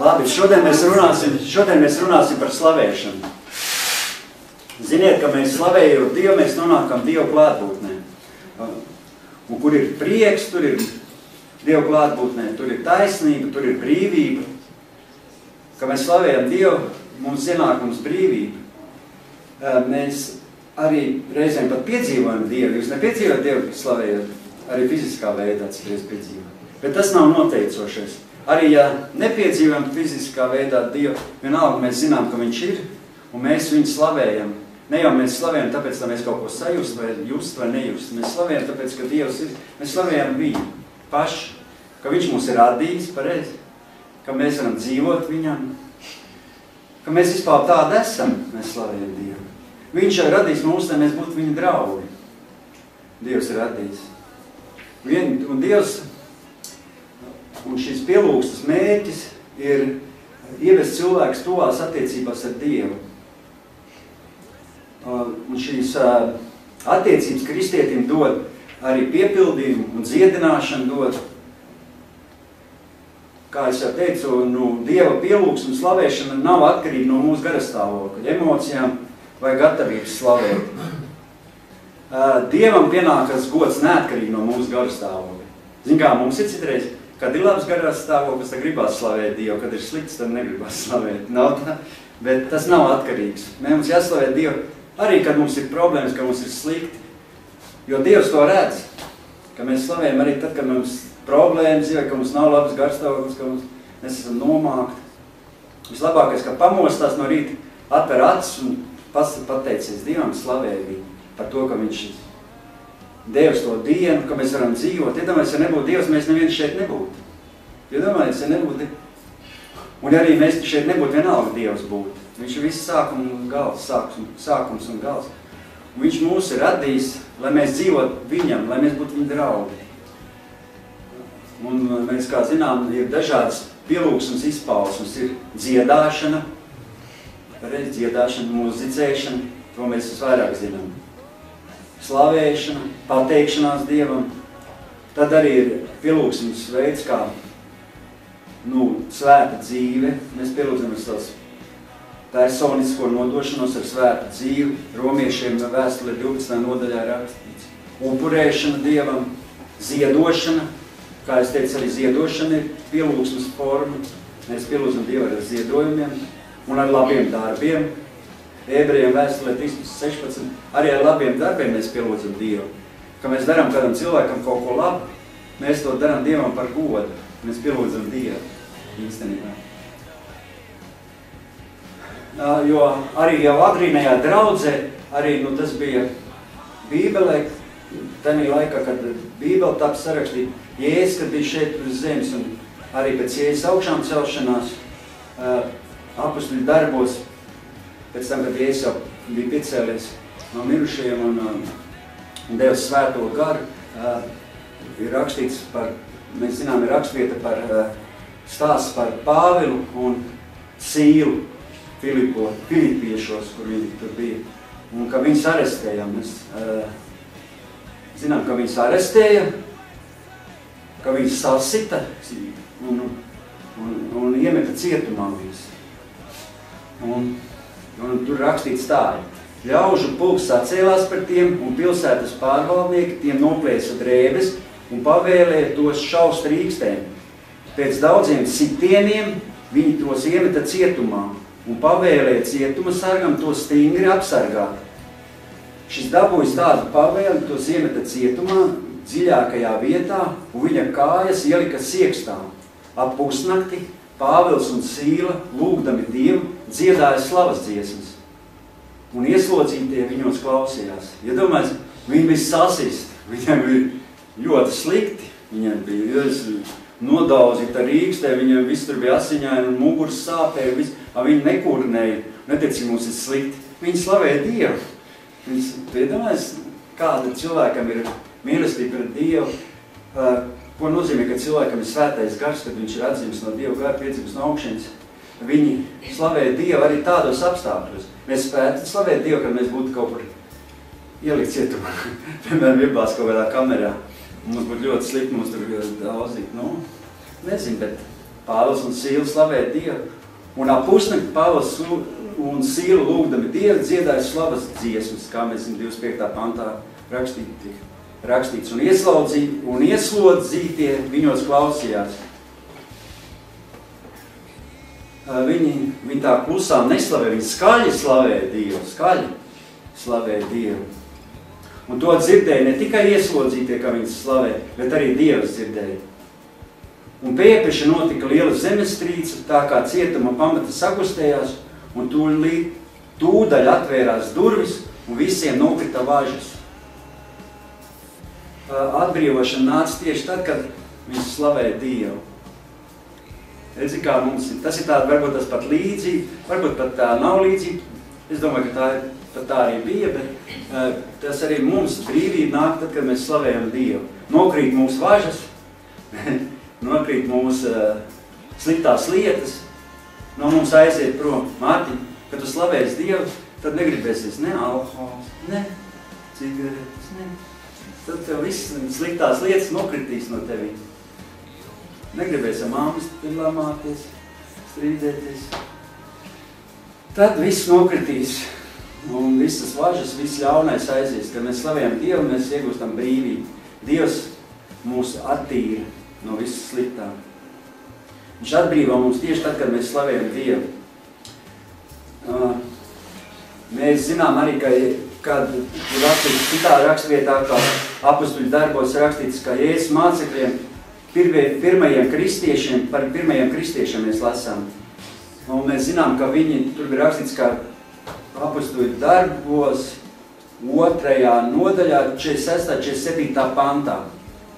Labi, šodien mēs runāsim, šodien mēs runāsim par slavēšanu. Ziniet, ka mēs slavējot Dievu, mēs nonākam Dievu klātbūtnē. Un kur ir prieks, tur ir Dievu klātbūtnē, tur ir taisnība, tur ir brīvība. Ka mēs slavējam Dievu, mums ienāk mums brīvība. Mēs arī reizēm pat piedzīvojam Dievu. Jūs nepiedzīvojat Dievu slavējot, arī fiziskā veidā citreiz piedzīvojat. Bet tas nav noteicošais. Arī ja nepiedzīvojam fiziskā veidā Dievu, vienalga mēs zinām, ka Viņš ir, un mēs viņu slavējam. Ne jau mēs slavējam tāpēc, lai mēs kaut ko sajust vai just vai nejust. Mēs slavējam tāpēc, ka Dievs ir, mēs slavējam viņu pašu, ka viņš mūs ir radījis pareizi, ka mēs varam dzīvot viņam, ka mēs vispār tādi esam, mēs slavējam Dievu. Viņš jau radījis mūs, lai mēs būtu viņa draugi. Dievs ir radījis. Vien, un Dievs, un šis pielūgstas mērķis ir ievest cilvēks tuvās attiecībās ar Dievu. Un šīs attiecības kristietim dod arī piepildījumu un dziedināšanu dod. Kā es jau teicu, nu, Dieva pielūgs un slavēšana nav atkarīga no mūsu garastāvokļa, emocijām vai gatavības slavēt. Dievam pienākas gods neatkarīgi no mūsu garastāvokļa. Zin kā, mums ir citreiz, kad ir labs garastāvoklis, tad gribās slavēt Dievu, kad ir slikts, tad negribas slavēt. Nav tā, bet tas nav atkarīgs. Mums jāslavē Dievu arī, kad mums ir problēmas, ka mums ir slikti, Jo Dievs to redz, ka mēs slavējam arī tad, kad mums problēmas ir, ka mums nav labs garstāvoklis, ka mums, mēs esam nomākti. Vislabākais, ka pamostās no rīta, atver acis un pateicies Dievam, slavēja viņu par to, ka viņš Dievs to dienu, ka mēs varam dzīvot. Iedomājies, ja nebūtu Dievs, mēs neviens šeit nebūtu. Iedomājies, ja nebūtu... Un arī mēs šeit nebūtu vienalga Dievs būtu. Viņš ir viss sākums un gals, sākums, sākums un gals. Un viņš mūs ir radījis lai mēs dzīvotu viņam, lai mēs būtu viņa draugi. Un mēs, kā zinām, ir dažādas pielūgsmes izpausmes. Ir dziedāšana, reiz dziedāšana, muzicēšana, to mēs visvairāk zinām. Slavēšana, pateikšanās Dievam. Tad arī ir pielūgsmes veids, kā nu, svēta dzīve. Mēs pielūdzam ar savas personisko nodošanos ar svētu dzīvi. Romiešiem vēstulē 12. nodaļā rakstīts. Upurēšana Dievam, ziedošana, kā es teicu, arī ziedošana ir pielūgsmes forma. Mēs pielūdzam Dievu ar ziedojumiem un ar labiem darbiem. Ebrejiem vēstulē 16. Arī ar labiem darbiem mēs pielūdzam Dievu. Ka mēs darām kādam cilvēkam kaut ko labu, mēs to darām Dievam par godu. Mēs pielūdzam Dievu īstenībā jo arī jau agrīnajā draudzē, arī nu, tas bija Bībelē, tajā laikā, kad Bībele tap sarakstīt, Jēzus, kad bija šeit uz zemes un arī pēc Jēzus augšām celšanās, apustuļu darbos, pēc tam, kad Jēzus bija piecēlies no mirušajiem un, un Dievs svēto garu, uh, ir rakstīts par, mēs zinām, ir rakstvieta par uh, stāsts par Pāvilu un Sīlu, Filipo, Filipiešos, kur viņi tur bija. Un ka viņus arestēja. Mēs uh, zinām, ka viņus arestēja, ka viņus sasita un, un, un iemeta cietumā viņus. Un, un tur rakstīts tā, ļaužu pulks sacēlās par tiem un pilsētas pārvaldnieki tiem noplēsa drēbes un pavēlēja tos šaust rīkstēm. Pēc daudziem sitieniem viņi tos iemeta cietumā un pavēlēja cietuma sargam to stingri apsargāt. Šis dabūjis tādu pavēli, tos iemeta cietumā, dziļākajā vietā, un viņa kājas ielika siekstā. Ap pusnakti Pāvils un Sīla, lūgdami Dievu, dziedāja slavas dziesmas. Un ieslodzītie viņos klausījās. Ja domājas, viņi bija sasist, viņiem bija ļoti slikti, viņiem bija nodauzīti ar rīkstē, viņiem viss tur bija asiņaini un muguras sāpēja, viss, viņi nekurnēja, neticīgi mums ir slikti. Viņi slavēja Dievu. Viņas, iedomājas, kāda cilvēkam ir mīlestība pret Dievu, uh, ko nozīmē, ka cilvēkam ir svētais gars, kad viņš ir atzīmes no Dieva gara, piedzimis no augšienes. Viņi slavēja Dievu arī tādos apstākļos. Mēs spētu slavēt Dievu, kad mēs būtu kaut kur ielikt cietumā, piemēram, iebās kaut kādā kamerā. Mums būtu ļoti slikti, mums tur daudz, nu, nezinu, bet Pāvils un Sīla slavē Dievu. Un ap pusnakti Pāvils un Sīla lūgdami Dievu dziedāja slavas dziesmas, kā mēs zinām 25. pantā rakstīti, rakstīts. Un, ieslaudzī, un ieslodzītie viņos klausījās. Viņi, viņi tā klusām neslavē, viņi skaļi slavē Dievu, skaļi slavē Dievu. Un to dzirdēja ne tikai ieslodzītie, kā viņas slavē, bet arī Dievs dzirdēja. Un piepeši notika liela zemestrīce, tā kā cietuma pamata sakustējās, un tūlīt, tūdaļ atvērās durvis, un visiem nokrita važas. Atbrīvošana nāca tieši tad, kad viņi slavēja Dievu. Redzi, kā mums ir. Tas ir tā, varbūt tas pat līdzīgi, varbūt pat tā nav līdzīgi. Es domāju, ka tā Tad tā arī bija, bet uh, tas arī mums brīvība nāk tad, kad mēs slavējam Dievu. Nokrīt mūsu važas, nokrīt mūsu uh, sliktās lietas, no mums aiziet prom. Mārtiņ, kad tu slavēsi Dievu, tad negribēsies ne alkohols, ne cigaretes, ne. Tad tev viss sliktās lietas nokritīs no tevi. Negribēsi ar māmas lamāties, strīdēties. Tad viss nokritīs un visas važas, viss ļaunais aizies, kad mēs slavējam Dievu, mēs iegūstam brīvību. Dievs mūs attīra no visas sliktām. Viņš atbrīvo mums tieši tad, kad mēs slavējam Dievu. Mēs zinām arī, ka kad rakstīts citā rakstvietā, kā apustuļu darbos rakstīts, ka Jēzus mācekļiem, pirmajiem kristiešiem, par pirmajiem kristiešiem mēs lasām. Un mēs zinām, ka viņi, tur ir rakstīts, ka apustuļu darbos otrajā nodaļā 46. 47. pantā.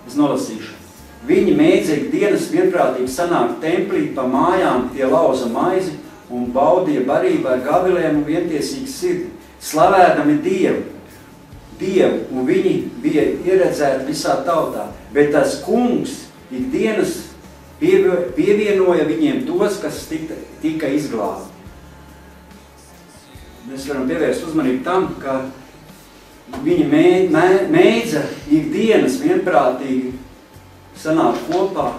Es nolasīšu. Viņi mēdzīgi dienas vienprātīgi sanāk templī pa mājām, tie lauza maizi un baudīja barību ar gavilēm un vientiesīgu sirdi, slavēdami Dievu. Dievu, un viņi bija ieredzēti visā tautā, bet tas kungs ikdienas pievienoja viņiem tos, kas tika, tika izglābti mēs varam pievērst uzmanību tam, ka viņi mē, mē, mēdza ikdienas vienprātīgi sanākt kopā,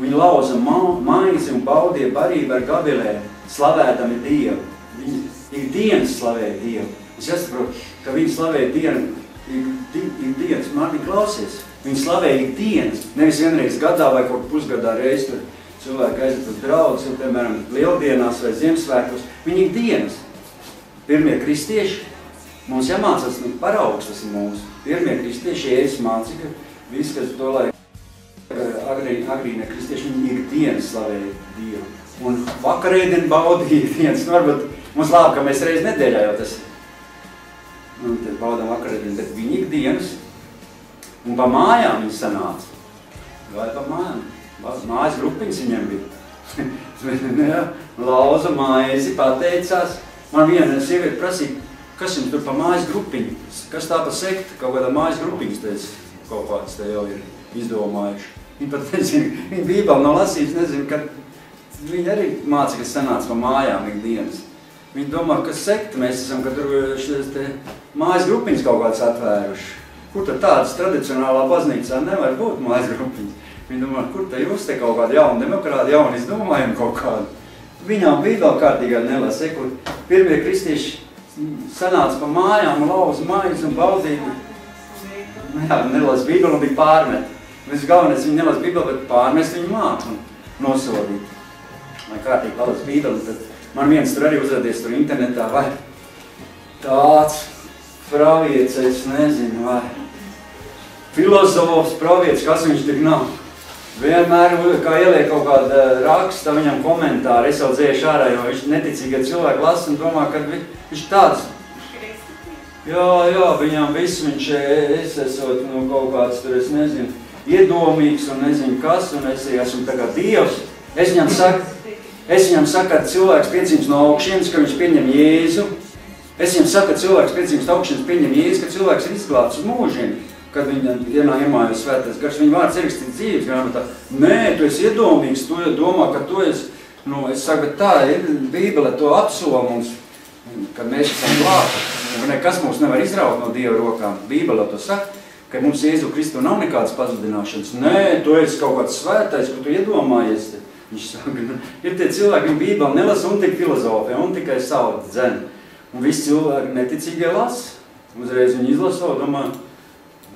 viņi lauza ma, maizi un baudīja barību ar gavilē, slavēdami Dievu. Viņi ikdienas slavēja Dievu. Es saprotu, ka viņi slavēja dienu, ikdienas, man viņa klausies. Viņi slavēja ikdienas, nevis vienreiz gadā vai kaut pusgadā reiz, tur cilvēki aiziet uz draudz, piemēram, lieldienās vai Ziemassvētkos. Viņi ikdienas pirmie kristieši, mums jāmācās, nu, paraugs tas ir mūsu. Pirmie kristieši, Jēzus mācīja, visi, kas to laiku agrīnie, agrīnie kristieši, viņi ikdienas slavēja Dievu. Un vakarēdien baudīja ikdienas. Nu, varbūt mums labi, ka mēs reiz nedēļā jau tas nu, baudām vakarēdien, bet viņi ikdienas. Un pa mājām viņi sanāca. Vai pa mājām? Mājas grupiņas viņiem bija. ja, lauza maizi, pateicās, Man viena sieviete prasīja, kas jums tur pa mājas grupiņu, kas tā pa sekta, kaut kādā mājas grupiņas, teica, kaut kāds te jau ir izdomājuši. Viņi pat nezinu, viņi bībeli nav lasījuši, nezinu, ka viņi arī māca, kas sanāca pa mājām ikdienas. Viņi domā, ka sekta mēs esam, ka tur šis te mājas grupiņas kaut kāds atvēruši. Kur tad tādas tradicionālā baznīcā nevar būt mājas grupiņas? Viņi domā, kur te jūs te kaut kādu jaunu demokrātu, jaunu izdomājumu kaut kādu. Viņām bija vēl kārtīgā nelase, kur pirmie kristieši sanāca pa mājām, lauza mājas un baudīja. Jā, nelas Bībeli un bija pārmet. Viss galvenais, viņi nelas Bībeli, bet pārmest viņu māku un nosodīt. Lai kārtīgi palas Bībeli, tad man viens tur arī uzradies tur internetā, vai tāds pravietis, es nezinu, vai filozofs pravietis, kas viņš tik nav. Vienmēr, kā ieliek kaut kāda raksta, viņam komentāri, es jau dziešu ārā, jo viņš neticīgi cilvēki lasa un domā, ka vi, viņš tāds. Jā, jā, viņam viss viņš, es esot, nu, kaut kāds tur, es nezinu, iedomīgs un nezinu kas, un es esmu tā kā Dievs. Es viņam saku, es viņam saku, ka cilvēks piedzimst no augšienes, ka viņš pieņem Jēzu. Es viņam saku, ka cilvēks piedzimst augšienes, pieņem Jēzu, ka cilvēks ir izglābts uz mūžiem kad viņa dienā iemājas svētais gars, viņa vārds ierakstīt dzīves grāmatā. Nē, tu esi iedomīgs, tu domā, ka tu esi, nu, es saku, tā ir, Bībele to apsola mums, kad mēs esam glābti. Nekas mums nevar izraut no Dieva rokām. Bībele to saka, ka mums Jēzu Kristu nav nekādas pazudināšanas. Nē, tu esi kaut kāds svētais, ka tu iedomājies. Viņš saka, nu, ir tie cilvēki, viņi bībeli nelasa un tik filozofē, un tikai savu dzen. Un visi cilvēki neticīgie lasa. Uzreiz viņi izlasa, domā,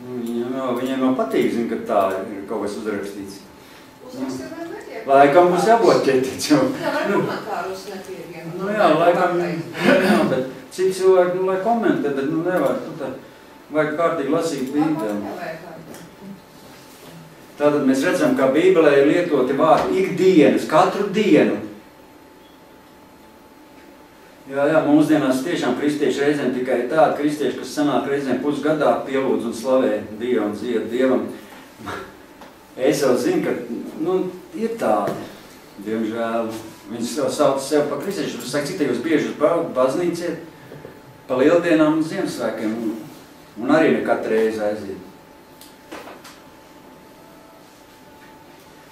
nu, viņiem jau, viņiem jau patīk, zin, ka tā ir kaut kas uzrakstīts. Laikam būs jābloķē taču. Jā, vai komentārus nepieņem. Nu jā, laikam, jā, bet cik cilvēki, nu, lai komentē, bet, nu, nevar, tu tā, vajag kārtīgi lasīt bībeli. Tātad mēs redzam, ka Bībelē ir lietoti vārdi ikdienas, katru dienu. Jā, jā, mūsdienās tiešām kristieši reizēm tikai tādi kristieši, kas sanāk reizēm pusgadā pielūdz un slavē Dievu un dzied Dievam. Es jau zinu, ka, nu, ir tādi, diemžēl. Viņi sauc sev pa kristieši, tas saka, cik te jūs bieži uz baznīciet, pa lieldienām un Ziemassvēkiem, un, un arī ne katru reizi aiziet.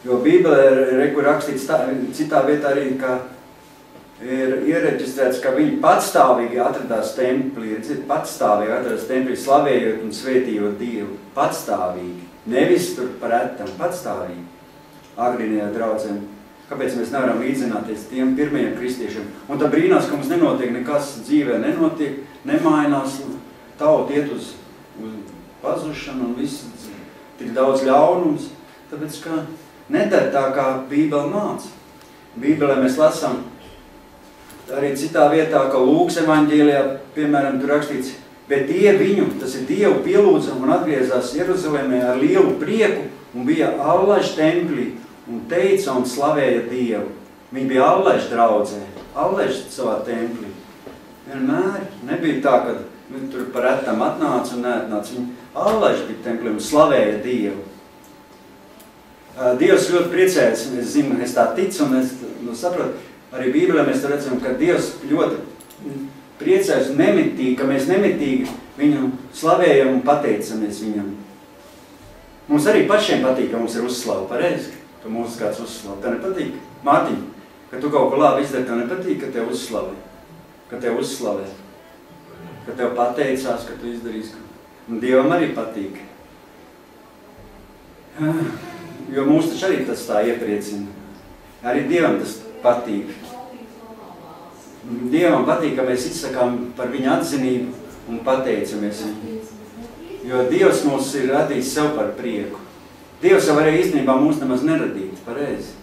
Jo Bībelē ir reku rakstīts tā, citā vietā arī, ka ir iereģistrēts, ka viņi patstāvīgi atradās templī, patstāvīgi atradās templī, slavējot un svētījot Dievu. Patstāvīgi. Nevis tur par etam, patstāvīgi. Agrinajā draudzēm. Kāpēc mēs nevaram līdzināties tiem pirmajiem kristiešiem? Un tad brīnās, ka mums nenotiek nekas dzīvē, nenotiek, nemainās, tauta iet uz, uz pazušanu un viss tik daudz ļaunums. Tāpēc, ka nedara tā, kā Bībele māca. Bībelē mēs lasām arī citā vietā, ka Lūks evaņģēlijā, piemēram, tur rakstīts, bet tie viņu, tas ir Dievu pielūdza un atgriezās Jeruzalemē ar lielu prieku un bija allaž templī un teica un slavēja Dievu. Viņi bija allaž draudzē, allaž savā templī. Vienmēr nebija tā, ka viņi tur par etam atnāca un neatnāca. Viņi allaž bija templī un slavēja Dievu. Dievs ļoti priecējas, un es zinu, es tā ticu, un es nu, saprotu, arī Bībelē mēs redzam, ka Dievs ļoti priecējas un nemitīgi, ka mēs nemitīgi viņu slavējam un pateicamies viņam. Mums arī pašiem patīk, ka mums ir uzslava, pareizi, ka mums kāds uzslava. Tā nepatīk? Mārtiņ, ka tu kaut ko labi izdari, tā nepatīk, ka tev uzslavē, ka tev uzslavē, ka tev pateicās, ka tu izdarīsi. Un Dievam arī patīk. Jo mūs taču arī tas tā iepriecina. Arī Dievam tas patīk. Dievam patīk, ka mēs izsakām par viņu atzinību un pateicamies viņu. Jo Dievs mūs ir radījis sev par prieku. Dievs jau varēja īstenībā mūs nemaz neradīt, pareizi.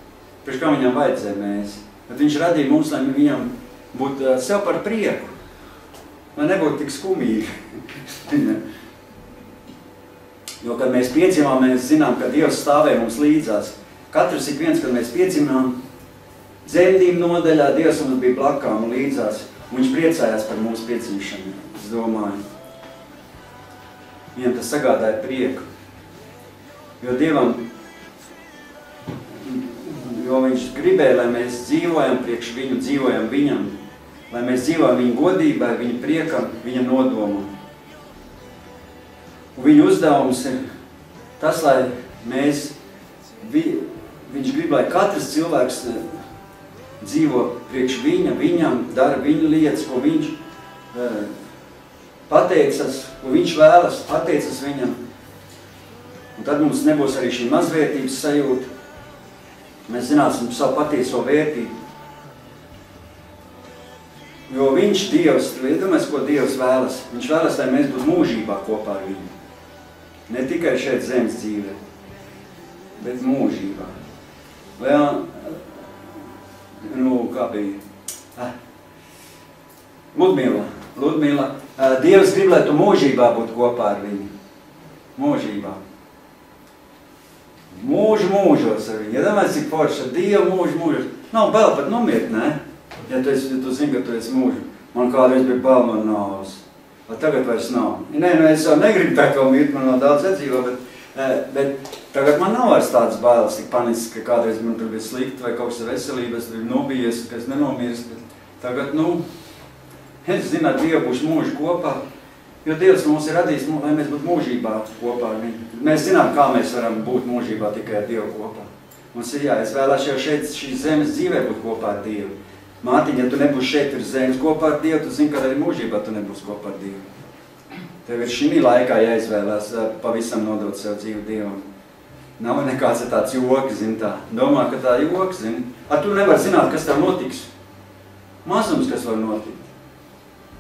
Priekš kā viņam vajadzēja mēs. Bet viņš radīja mūs, lai viņam būtu sev par prieku. Lai nebūtu tik skumīgi. Jo, kad mēs piedzimām, mēs zinām, ka Dievs stāvēja mums līdzās. Katrs ik viens, kad mēs piedzimām, dzemdību nodaļā Dievs mums bija blakām un līdzās. Viņš priecājās par mūsu piedzimšanu, es domāju. Viņam tas sagādāja prieku. Jo Dievam, jo viņš gribēja, lai mēs dzīvojam priekš viņu, dzīvojam viņam, lai mēs dzīvojam viņa godībai, viņa priekam, viņa nodomam. Un viņa uzdevums ir tas, lai mēs, vi, viņš grib, lai katrs cilvēks dzīvo priekš viņa, viņam dara viņa lietas, ko viņš uh, pateicas, ko viņš vēlas, pateicas viņam. Un tad mums nebūs arī šī mazvērtības sajūta. Mēs zināsim savu patieso vērtību. Jo viņš, Dievs, iedomājies, ko Dievs vēlas. Viņš vēlas, lai mēs būtu mūžībā kopā ar viņu. Ne tikai šeit zemes dzīvē, bet mūžībā. Vēl, nu, kā bija? Ah. Ludmila, Ludmila, Dievs grib, lai tu mūžībā būtu kopā ar viņu. Mūžībā. Mūžu mūžos ar viņu. Ja domājies, cik forši ar Dievu mūžu mūžos. Nav vēl pat nomirt, ne? Ja tu, esi, ja tu zini, ka tu esi mūžu. Man kādreiz bija bail no nāvas. Bet tagad vairs nav. Nē, nu es jau negribu tā kā mirt, man vēl daudz atdzīvo, bet, bet tagad man nav vairs tādas bailes, tik panisks, ka kādreiz man tur bija slikti vai kaut kas ar veselību, es tur nobijies, ka es nenomirst. Tagad, nu, es zinu, ar Dievu būšu mūžu kopā, jo Dievs mums ir radījis, lai mēs būtu mūžībā kopā. Mēs zinām, kā mēs varam būt mūžībā tikai ar Dievu kopā. Mums ir jā, es vēlēšu jau šeit šīs zemes dzīvē būt kopā ar Dievu. Mātiņ, ja tu nebūsi šeit virs zemes kopā ar Dievu, tu zini, ka arī mūžībā tu nebūsi kopā ar Dievu. Tev ir šī laikā jāizvēlās pavisam nodot sev dzīvu Dievam. Nav nekāds tāds joks, zin tā. Domā, ka tā joks, zin. Ar tu nevar zināt, kas tev notiks. Mazums, kas var notikt.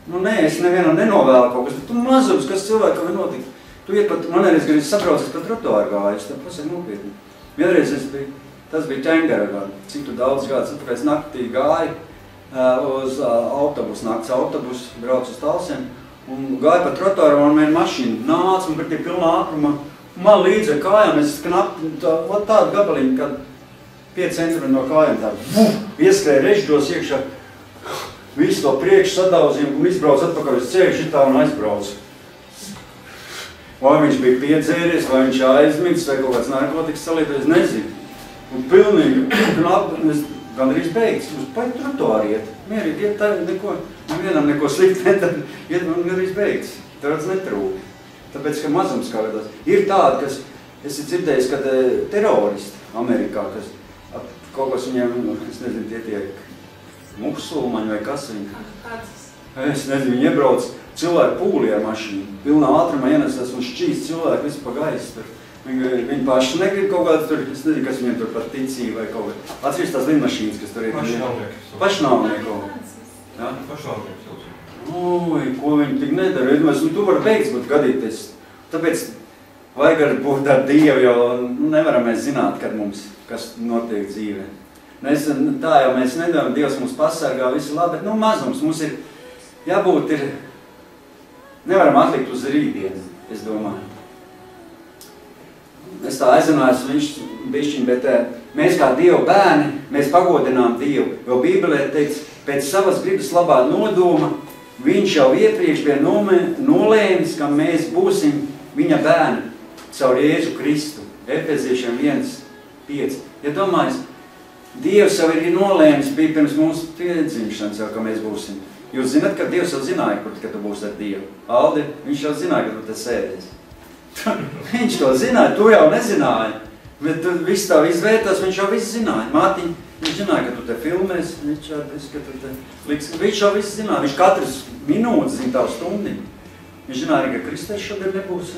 Nu, nē, es nevienam nenovēlu kaut kas, bet tu mazums, kas cilvēkam var notikt. Tu iet pat, man arī, es sabraucu pa trotuāru gāju, es tā pasaka nopietni. Vienreiz es biju, tas bija ķengara gadu, cik tu daudz gadus atpakaļ naktī gāju uh, uz uh, autobusu, nakts autobusu, braucu uz talsiem, un gāju pa trotuāru, un viena mašīna nāca, un pretī pilnā ātrumā, man līdzi ar kājām, es knapi, tā, tādu gabaliņu, kad 5 centimetri no kājām tādu, buf, ieskrēja režģos iekšā, visu to priekšu sadauzījumu, un izbrauc atpakaļ uz ceļu šitā un aizbraucu. Vai viņš bija piedzēries, vai viņš aizmigs, vai kaut kāds narkotikas salietojis, nezinu. Un pilnīgi knapi, es gandrīz beigts, uz paļu trotuāru iet. Mierīgi, iet tā, neko, nevienam neko slikti iet man gandrīz beigts. Tāds netrūk. Tāpēc, ka mazums kādās. Ir tādi, kas, esi dzirdējis, kad teroristi Amerikā, kas ap, kaut kas viņiem, es nezinu, tie tiek musulmaņi vai kas viņi. Es nezinu, viņi iebrauc cilvēku pūlī ar mašīnu. Pilnā ātrumā ienesas un šķīst cilvēku visu pa gaisu. Tur. Viņi, viņi paši negrib kaut kādu tur, es nezinu, kas viņiem tur par ticību vai kaut kā. Atsevišķi tās lidmašīnas, kas tur ir. Pašnāvnieki. Pašnāvnieko. Ja? Pašnāvnieki. Ui, ko viņi tik nedara. Es domāju, nu, tu vari beigts būt gadīties. Tāpēc vajag arī būt ar Dievu, jo nu, nevaram mēs zināt, kad mums, kas notiek dzīvē. Mēs, tā jau mēs nedomājam, Dievs mums pasargā visu labi, bet nu, mazums mums ir jābūt ir nevaram atlikt uz rītdienu, es domāju. Es tā aizrunājos viņš bišķiņ, bet eh, mēs kā Dieva bērni, mēs pagodinām Dievu, jo Bībelē teikts, pēc savas gribas labā nodoma, viņš jau iepriekš bija nolēmis, ka mēs būsim viņa bērni caur Jēzu Kristu. Efeziešiem 1, 5. Ja domājas, Dievs jau ir nolēmis, bija pirms mūsu piedzimšanas jau, ka mēs būsim. Jūs zināt, ka Dievs jau zināja, kur tu būsi ar Dievu. Aldi, viņš jau zināja, ka tu te sēdies. viņš to zināja, tu jau nezināji. Bet viss tā izvērtās, viņš jau viss zināja. Mātiņ, viņš zināja, ka tu te filmēs, viņš jau, ka tu te liks. Viņš jau viss zināja, viņš katras minūtes zina tavu stundi. Viņš zināja, ka Kristēs šodien nebūs.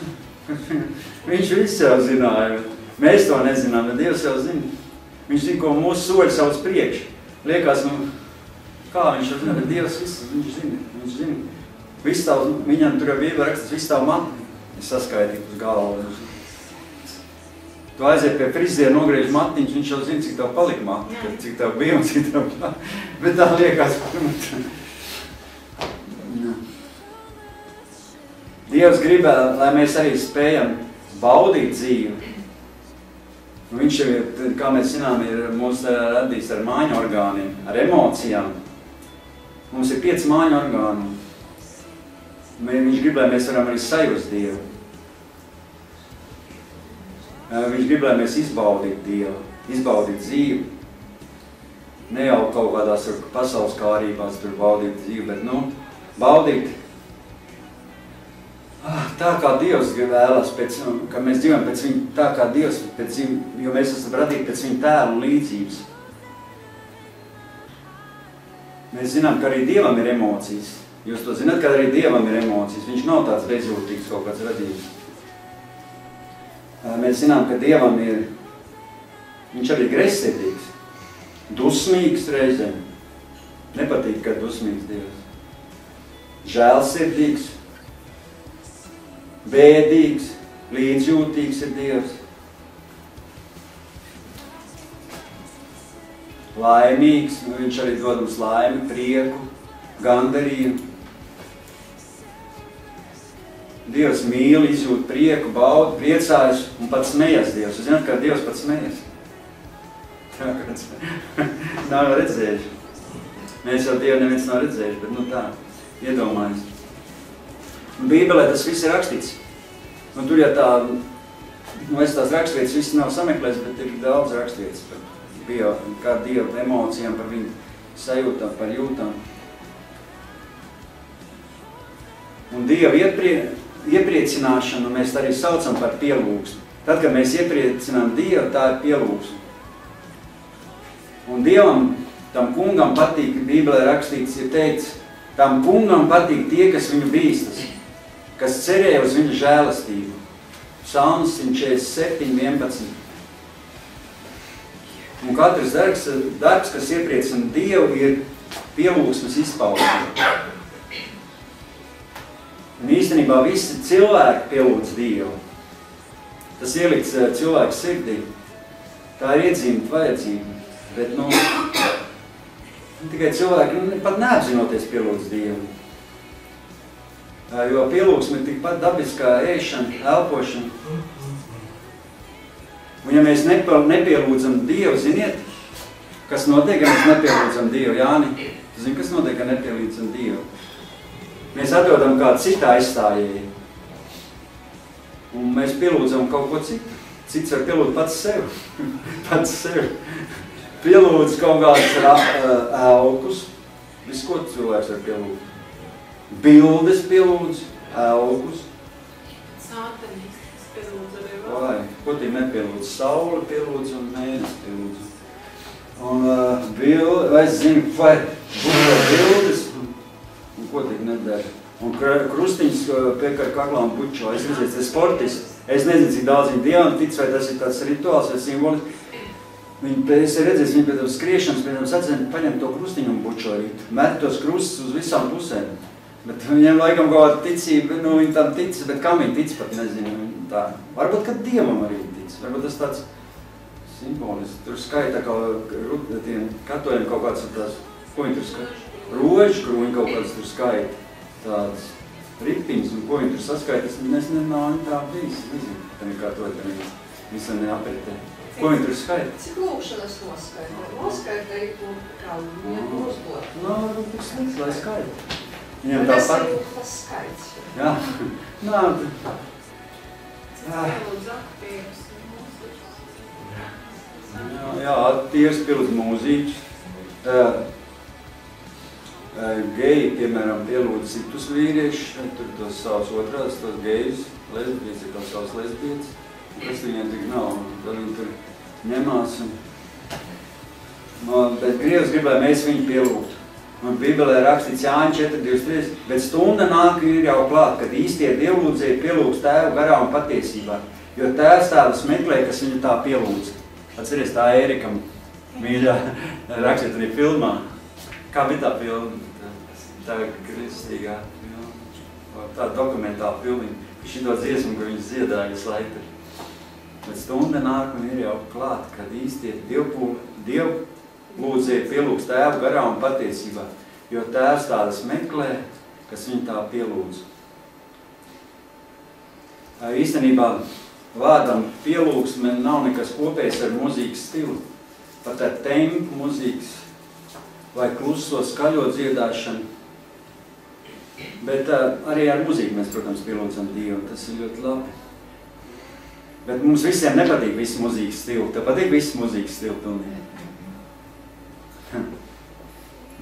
viņš viss jau zināja. Mēs to nezinām, bet Dievs jau zina. Viņš zina, ko mūsu soļi savus priekš. Liekas, nu, Kā viņš to zina? Bet Dievs visu, viņš zina, viņš zina. Viss tavu, viņam tur jau bija rakstīts, viss tavu mati, es saskaitīju uz galvu. Tu aiziet pie friziera, nogriež matiņš, viņš jau zina, cik tev palika mati, Jā. cik tev bija un cik tev Bet tā liekas, Dievs grib, lai mēs arī spējam baudīt dzīvi. Viņš jau, kā mēs zinām, ir mūs radījis ar māņu orgāniem, ar emocijām. Mums ir pieci māju orgāni. Viņš grib, lai mēs varam arī sajust Dievu. Viņš grib, lai mēs izbaudītu Dievu, izbaudītu dzīvi. Ne jau kaut kādās pasaules kārībās tur baudīt dzīvi, bet, nu, baudīt ah, tā kā Dievs vēlas, pēc, ka mēs dzīvojam pēc viņa, tā kā Dievs, pēc, jo mēs esam radīti pēc viņa tēla un līdzības. Mēs zinām, ka arī Dievam ir emocijas. Jūs to zināt, ka arī Dievam ir emocijas. Viņš nav tāds bezjūtīgs kaut kāds radījums. Mēs zinām, ka Dievam ir, viņš arī gresirdīgs, dusmīgs reizēm. Nepatīk, ka dusmīgs Dievs. Žēlsirdīgs, bēdīgs, līdzjūtīgs ir Dievs. laimīgs, nu, viņš arī dod mums laimi, prieku, gandarījumu. Dievs mīl, izjūt prieku, baudu, priecājas un pat smejas Dievs. Jūs zināt, kā Dievs pat smejas? Tā kāds nav redzējuši. Mēs jau Dievu neviens nav redzējuši, bet nu tā, iedomājas. Un Bībelē tas viss ir rakstīts. Un tur, ja tā, nu es tās rakstvietas viss nav sameklējis, bet ir daudz rakstvietas par bija kā Dieva emocijām, par viņu sajūtām, par jūtām. Un Dieva ieprie, iepriecināšanu mēs arī saucam par pielūgsmu. Tad, kad mēs iepriecinām Dievu, tā ir pielūgsme. Un Dievam, tam kungam patīk, Bībelē rakstīts, ir teikts, tam kungam patīk tie, kas viņu bīstas, kas cerēja uz viņa žēlastību. Psalms 147, 11. Un katrs darbs, darbs kas iepriecina Dievu, ir pielūgsmes izpausme. Un īstenībā visi cilvēki pielūdz Dievu. Tas ielikts eh, cilvēku sirdī. Tā ir iedzīmta vajadzība. Bet, nu, tikai cilvēki nu, pat neapzinoties pielūdz Dievu. Jo pielūgsme ir tikpat dabiskā ēšana, elpošana. Un ja mēs nepielūdzam Dievu, ziniet, kas notiek, ja mēs nepielūdzam Dievu, Jāni? Zini, kas notiek, ja nepielūdzam Dievu? Mēs atdodam kādu citu aizstājēju. Un mēs pielūdzam kaut ko citu. Cits var pielūgt pats sev. pats sev. Pielūdz kaut kādus elkus. Visu, ko cilvēks var pielūgt. Bildes pielūdz, elkus. Sātanistis pielūdz arī vēl. Vai, ko tie nepielūdz? Sauli pielūdz un mēnesi pielūdz. Un uh, bildi, vai es zinu, vai būtu bildes, ko tik nedara. Un krustiņas piekar kaklām pučo. Es nezinu, tas sportists. Es nezinu, cik daudz viņi dievam tic, vai tas ir tāds rituāls vai simbolis. Viņi, es redzēju, viņi pēc tam skriešanas, pēc tam sacīja, paņem to krustiņu un bučo rīt. Met tos krustus uz visām pusēm. Bet viņiem laikam kaut kāda ticība, nu viņi tam tic, bet kam viņi tic pat nezinu. Tā. Varbūt, ka Dievam arī tic. Varbūt tas tāds simbolis. Tur skaita tiem katoļiem kaut kāds tās, ko viņi tur skaita? Rožu krūņi kaut kāds tur skaita. Tāds ripiņas un ko viņi tur saskaita. Es nezinu, nav tā bijis. Nezinu, tā nekā to tā visam neapritē. Ko viņi tur skaita? Cik lūkšanas noskaita? Noskaita ir, kā viņiem uzdot. Nav, varbūt tik slikts, lai skaita. Viņam tas tāpat. ir tas skaits. Jā, nā, un mūziķus. jā, jā, tīrs pilds mūzīķis. Uh, geji, piemēram, pielūdz citus vīriešus, tur tos savus otrās, tos gejus, lesbietis ir tos savus lesbietis. Kas viņiem tik nav, tad viņi tur ņemās. Un, Man, bet Krievs gribēja mēs viņu pielūgt. Un Bībelē rakstīts Jāņa 4.23, bet stunda nāk ir jau klāt, kad īstie dievlūdzēji pielūgs tēvu garā un patiesībā. Jo tēvs tēvs meklē, kas viņu tā pielūdz. Atceries tā Ērikam mīļā rakstīt arī filmā. Kā bija tā filma? Tā, tā kristīgā filma. Tā dokumentāla filma. Viņš šito dziesmu, ko viņš dziedāja visu laiku. Bet stunda nāk un ir jau klāt, kad īstie dievpū, diev lūdzēji pielūgs tēvu garā un patiesībā, jo tēvs tādas meklē, kas viņu tā pielūdz. Īstenībā vārdam pielūgsme nav nekas kopējs ar mūzīkas stilu. Pat ar tempu mūzīkas vai kluso skaļo dziedāšanu. Bet uh, arī ar mūziku mēs, protams, pielūdzam Dievu. Tas ir ļoti labi. Bet mums visiem nepatīk viss mūzikas stili. Tev patīk viss mūzikas stili pilnīgi.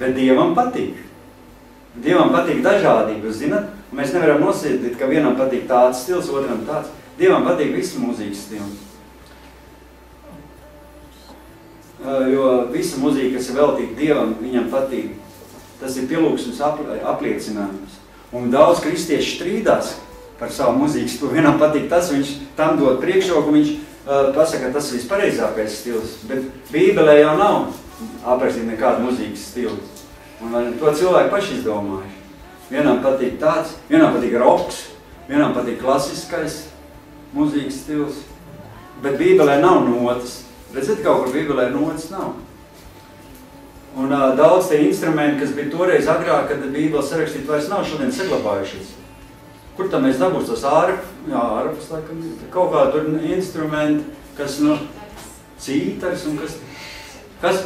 Bet Dievam patīk. Dievam patīk dažādība, jūs zināt? Un mēs nevaram nosēdīt, ka vienam patīk tāds stils, otram tāds. Dievam patīk visu mūzikas stilu. Jo visa mūzika, kas ir veltīta Dievam, viņam patīk. Tas ir pielūgsmes apliecinājums. Un daudz kristieši strīdās par savu mūzikas stilu. Vienam patīk tas, viņš tam dod priekšroku, viņš uh, pasaka, ka tas ir vispareizākais stils. Bet Bībelē jau nav aprakstīt nekādu mūzikas stilu. Un to cilvēki paši izdomājuši. Vienam patīk tāds, vienam patīk roks, vienam patīk klasiskais mūzikas stils. Bet Bībelē nav notas. Redzat, kaut kur Bībelē notas nav. Un uh, daudz tie instrumenti, kas bija toreiz agrāk, kad Bībele sarakstīt, vairs nav šodien saglabājušies. Kur tam mēs dabūs tos ārpus? Jā, ārpus, laikam, kaut kā tur instrumenti, kas, nu, cītars un kas, kas,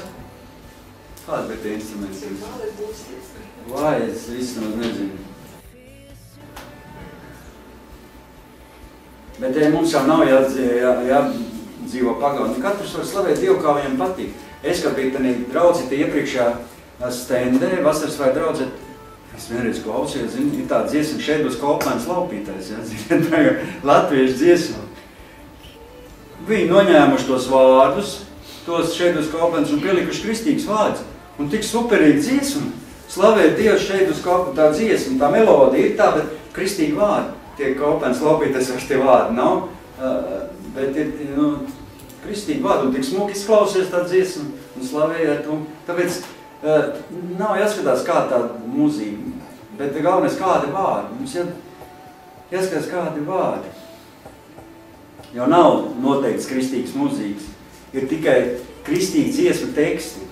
kādi bija tie instrumenti? Vai, es vismaz nezinu. Bet ja mums jau nav jādzīvo jā, jā, pagauni. Katrs var slavēt Dievu, kā viņam patīk. Es, kad biju tādā draudzī, tie iepriekšējā stendē, vasaras vai draudzē, es vienreiz klausījos, zinu, ir tā dziesma, šeit būs kopmēns laupītājs, ja, zinu, latviešu dziesma. Viņi noņēmuši tos vārdus, tos šeit uz kopmēns un pielikuši kristīgs vārds. Un tik superīgi dziesma. Slavēt Dievu šeit uz kopmēns, tā dziesma, tā melodija ir tā, bet kristīgi vārdi. Tie kopmēns laupītājs vairs tie vārdi nav, uh, bet ir, nu, kristīgi vārdu, un tik smuki izklausies tā dziesma, un slavēja to. Tāpēc uh, nav jāskatās kā tā mūzība, bet galvenais kādi vārdi. Mums jā, jāskatās kādi vārdi. Jo nav noteikts kristīgas mūzīgas, ir tikai kristīgi dziesmu teksti.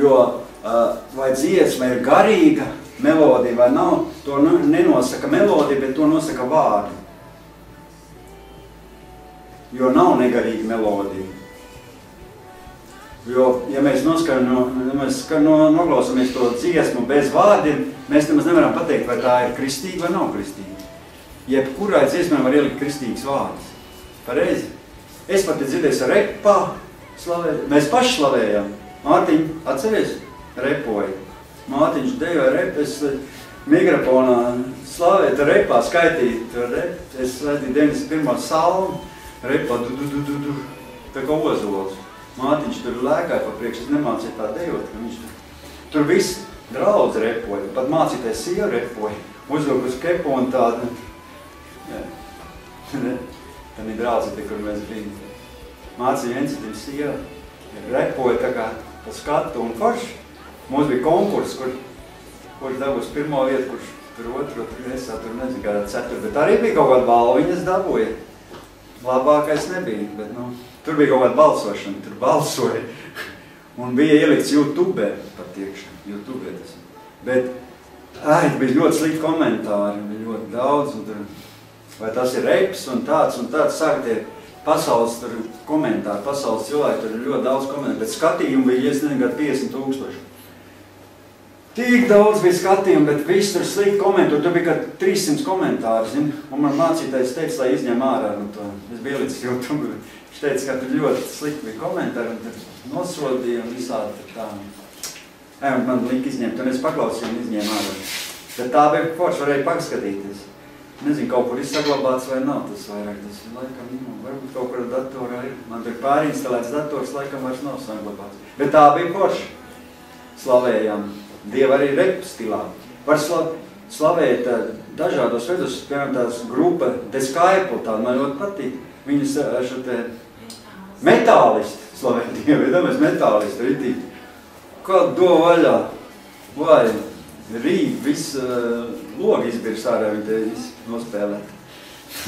Jo uh, vai dziesma ir garīga melodija vai nav, to nenosaka melodija, bet to nosaka vārdi jo nav negarīga melodija. Jo, ja mēs, noskar, no, ja mēs no, noklausāmies to dziesmu bez vārdiem, mēs nemaz nevaram pateikt, vai tā ir kristīga vai nav kristīga. Jebkurai dziesmai var ielikt kristīgs vārds. Pareizi. Es pat dzirdēju repā, slavē, mēs paši slavējam. Mārtiņ, atceries, repoja. Mārtiņš dejoja rep, es eh, mikrofonā slavēt repā, skaitīt rep. Es skaitīju 91. salmu, repā, du, du, du, du, du, tā kā ozols. Mātiņš tur lēkāja pa priekš, es nemācīju tā dejot, ka viņš tur, tur viss draudz repoja, pat mācīties sieva repoja, uzvilk uz kepu un tāda, jā, tā ir draudzi, te, kur mēs bijām. Mācīja ar sieva, repoja tā kā pa skatu un forši. Mums bija konkurss, kur, kurš dabūs pirmo vietu, kurš tur otru, tur es tur nezinu, kādā cetur, bet arī bija kaut kāda balva, viņas dabūja labākais nebija, bet, nu, tur bija kaut kāda balsošana, tur balsoja, un bija ielikts YouTube, pat iekšā, YouTube tas. Bet, ai, bija ļoti slikti komentāri, bija ļoti daudz, un tur, vai tas ir reps un tāds un tāds, sāk tie pasaules tur komentāri, pasaules cilvēki, tur ir ļoti daudz komentāri, bet skatījumi bija, es nezinu, 50 tūkstoši. Tik daudz bija skatījumu, bet viss tur slikti komentu. Tur bija kā 300 komentāri, zin? Un man mācītājs teica, lai izņem ārā no to. Es biju līdz YouTube. Viņš teica, ka tur ļoti slikti bija komentāri, un tur nosodīja un visādi tā. Ej, un man lika izņemt, un es paklausīju un izņēmu ārā. Bet tā bija forši, varēja paskatīties. Nezinu, kaut kur ir saglabāts vai nav tas vairāk. Tas ir laikam, nu, varbūt kaut kur datorā ir. Man tur pārinstalēts dators, laikam vairs nav saglabāts. Bet tā bija forši. Slavējām. Dieva arī rep stilā. Var slav, slavēt uh, dažādos veidus, piemēram, tās grupa Skype, tā man ļoti patīk. Viņas uh, šo te metālisti slavē Dievu, iedomājies metālisti, ritīgi. Kā do vaļā, vai rīt, viss uh, logi izbirs ārā, viņi te viss nospēlēt.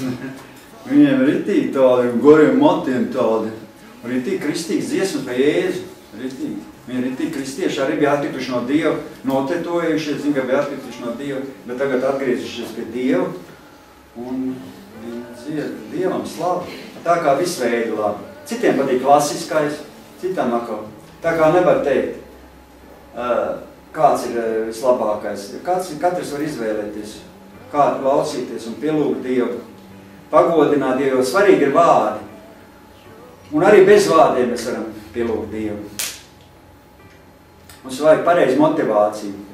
Viņiem ritīgi tādi, goriem matiem tādi, ritīgi kristīgs dziesmas pie Jēzu, ritīgi. Viņi tik kristieši, arī bija atkrituši no Dieva, notetojušies, zin, ka bija atkrituši no Dieva, bet tagad atgriezušies pie Dieva un dzied Dievam slavu. Tā kā visu veidu labi. Citiem patīk klasiskais, citam atkal. Tā kā nevar teikt, kāds ir vislabākais. Kāds, katrs var izvēlēties, kā klausīties un pielūgt Dievu, pagodināt Dievu, jo svarīgi ir vārdi. Un arī bez vārdiem mēs varam pielūgt Dievu. Mums vajag pareizi motivāciju.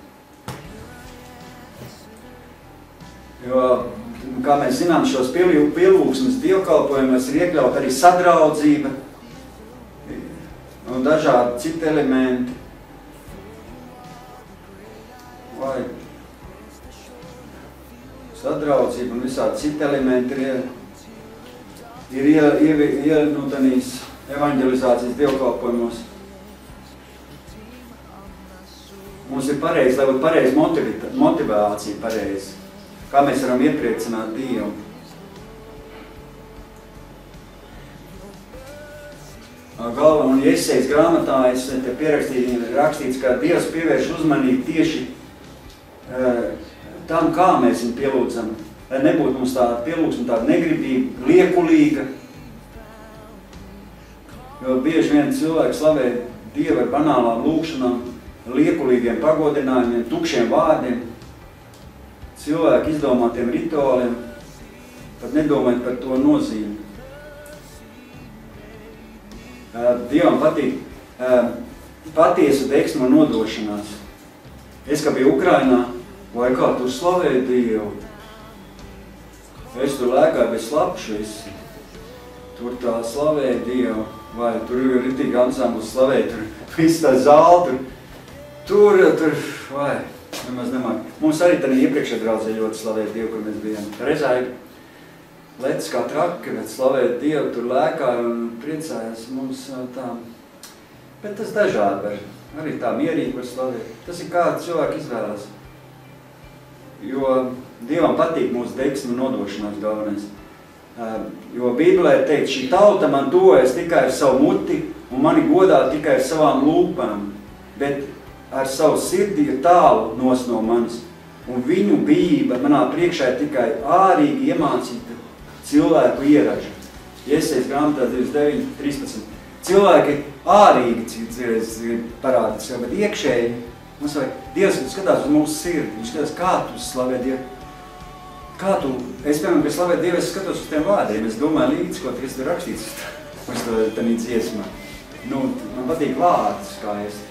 Jo, kā mēs zinām, šos pielūgsmes dievkalpojumos ir iekļaut arī sadraudzība un dažādi citi elementi. Vai sadraudzība un visādi citi elementi ir, ir ie, ie, ie, nu, evanģelizācijas dievkalpojumos. Mums ir pareizi, lai būtu pareizi motivācija pareizi. Kā mēs varam iepriecināt Dievu. Galva un iesejas grāmatā es te pierakstīju, rakstīts, ka Dievs pievērš uzmanību tieši tam, kā mēs viņu pielūdzam. Lai nebūtu mums tāda pielūgsma, tāda negribīga, liekulīga. Jo bieži vien cilvēki slavē Dievu ar banālām lūkšanām, liekulīgiem pagodinājumiem, tukšiem vārdiem, cilvēku izdomātiem rituāliem, pat nedomājot par to nozīmi. Dievam patīk patiesa deksma nodošanās. Es, kā biju Ukrainā, vai kā tur slavēju Dievu, es tur lēkāju bez slapšu visi. Tur tā slavēja Dievu, vai tur ir ritīgi ansamblis slavēja, tur viss tā zāle, tur Tur, tur, vai, nemaz nemāk. Mums arī tādā iepriekšējā draudzē ļoti slavēt Dievu, kur mēs bijām. Rezāja, lec kā traki, bet slavēt Dievu, tur lēkāja un priecājās mums tā. Bet tas dažādi var, arī tā mierīgi var slavēt. Tas ir kā cilvēki izvēlās. Jo Dievam patīk mūsu deksmu nodošanās galvenais. Jo Bībelē ir teikt, šī tauta man tuvojas tikai ar savu muti un mani godā tikai ar savām lūpām, bet ar savu sirdi ir tālu nos no manis. Un viņu bība manā priekšā ir tikai ārīgi iemācīta cilvēku ieraža. Iesaist grāmatā 29, 13. Cilvēki ārīgi parāda sev, bet iekšēji mums vajag, Dievs skatās uz mūsu sirdi, viņš skatās, kā tu slavē Dievu. Kā tu, es, piemēram, kad slavēju Dievu, es skatos uz tiem vārdiem, es domāju līdz, ko ir rakstīts uz to tanī dziesmā. Nu, man patīk vārdi skaisti.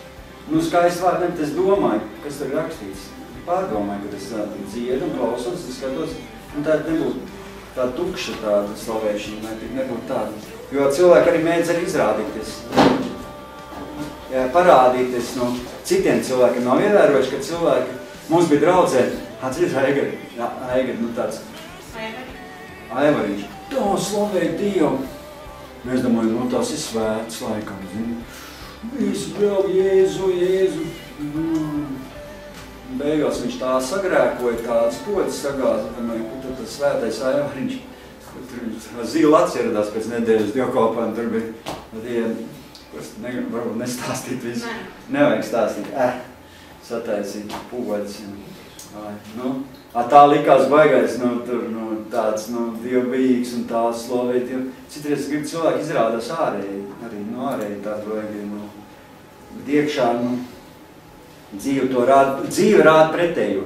Nu, skaisti vārdi, bet es domāju, kas tur rakstīts. Pārdomāju, kad es dziedu un klausos, es skatos, un tā nebūtu tā tukša tāda slavēšana, vai tik nebūtu tāda. Jo cilvēki arī mēdz arī izrādīties. Jā, parādīties no citiem cilvēkiem. Nav ievērojuši, ka cilvēki, mums bija draudzē, atceries Aigari, jā, Aigari, nu tāds Aivariņš. Tā slavē Dievu. Mēs domājam, nu tas ir svēts laikam, zini. Visu vēl Jēzu, Jēzu. Mm. Beigās viņš tā sagrēkoja, tāds pocis sagāza, domāju, kur tad tas svētais Aivariņš. Tur viņš zīla atceradās pēc nedēļas dievkalpām, tur bija tie, kas ne, varbūt nestāstīt visu. Nevajag stāstīt, eh, sataisīt. Ai, nu, tā likās baigais, nu, tur, nu, tāds, nu, dievbijīgs un tā slavēt, jo citreiz grib cilvēki izrādās ārēji, arī, nu, ārēji tādu vajag, nu, bet iekšā, nu, dzīve to rāda, dzīve rāda pretējo.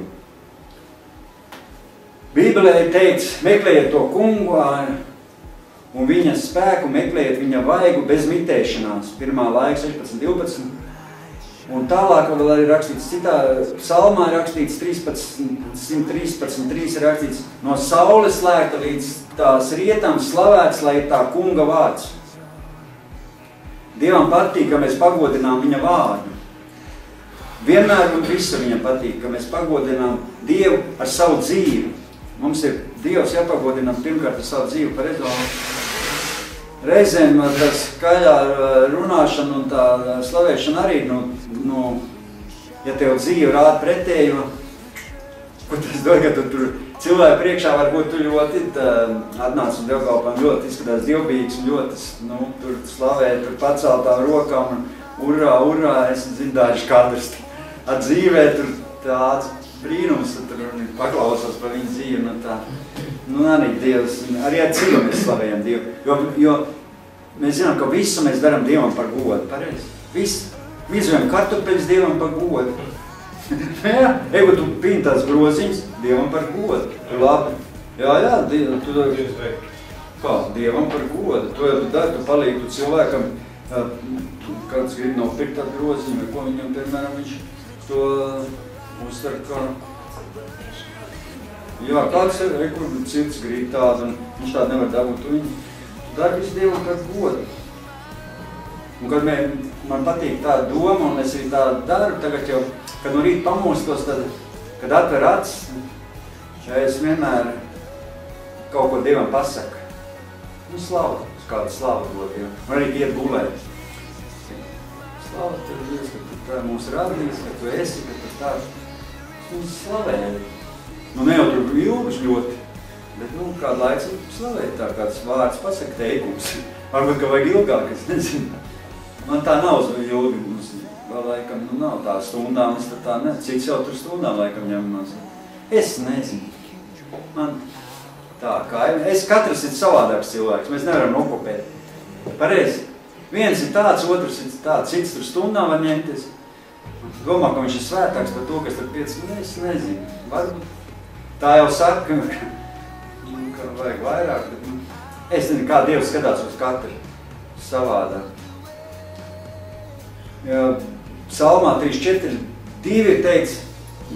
Bībelē ir teikts, meklējiet to kungu un viņa spēku, meklējiet viņa vaigu bez mitēšanās. Pirmā laika 16, 12. Un tālāk vēl ir rakstīts citā psalmā ir rakstīts 13, 113, 3 ir rakstīts no saules slēgta līdz tās rietam slavēts, lai ir tā kunga vārds. Dievam patīk, ka mēs pagodinām viņa vārdu. Vienmēr un visur viņam patīk, ka mēs pagodinām Dievu ar savu dzīvi. Mums ir Dievs jāpagodinām pirmkārt ar savu dzīvi par rezolātu. Reizēm tā skaļā runāšana un tā slavēšana arī, nu, nu, ja tev dzīve rāda pretējo, ko tas dod, ka tu tur cilvēku priekšā varbūt tu ļoti atnāc un dievkalpām ļoti izskatās dievbīgs un ļoti, nu, tur slavē, tur paceltām rokām un urā, urā, es zināšu katrs. At dzīvē tur tāds brīnums, tur paklausās par viņu dzīvi, nu tā. Nu, arī Dievs, arī ar dzīvi mēs slavējam Dievu. Jo, jo mēs zinām, ka visu mēs darām Dievam par godu, pareizi. Visu. Mizujam kartupeļus Dievam par godu. jā, ego tu pīni tās groziņas Dievam par godu. Labi. Jā, jā, Dievam, tu dari. Kā? Dievam par godu. To jau tu dari, tu palīgi tu cilvēkam, kāds grib nopirkt tādu groziņu, vai ko viņam, piemēram, viņš to uztver kā Jā, kāds ir, kur cits grib tādu, un viņš tādu nevar dabūt, tu viņu dari visu Dievu par godu. Un kad mē, man patīk tā doma, un es arī tā daru, tagad jau, kad no rīta pamostos, tad, kad atver acis, es vienmēr kaut ko Dievam pasaku. Nu, slavu, uz kādu slavu dod Dievu. Un arī iet gulēt. Slavu tev, Dievs, ka tu tā mūs radījis, ka tu esi, ka tu tā. Un slavēji. Nu, ne jau tur ilgas ļoti, bet, nu, kādu laiku slavēt tā kāds vārds pasaka teikums. Varbūt, ka vajag ilgāk, es nezinu. Man tā nav ilgi, mums vēl laikam, nu, nav tā stundām, es tā ne, cits jau tur stundām laikam ņemamās. Es nezinu. Man tā kā, es katrs ir savādāks cilvēks, mēs nevaram nokopēt. Pareizi. Viens ir tāds, otrs ir tāds, cits tur stundām var ņemties. Domā, ka viņš ir svētāks par to, kas tur 5 minūtes, es nezinu. Varbūt Tā jau saka, ka, ka vajag vairāk, bet nu, es nezinu, kā Dievs skatās uz katru savādāk. Ja, Psalmā 3.4. Divi ir teicis,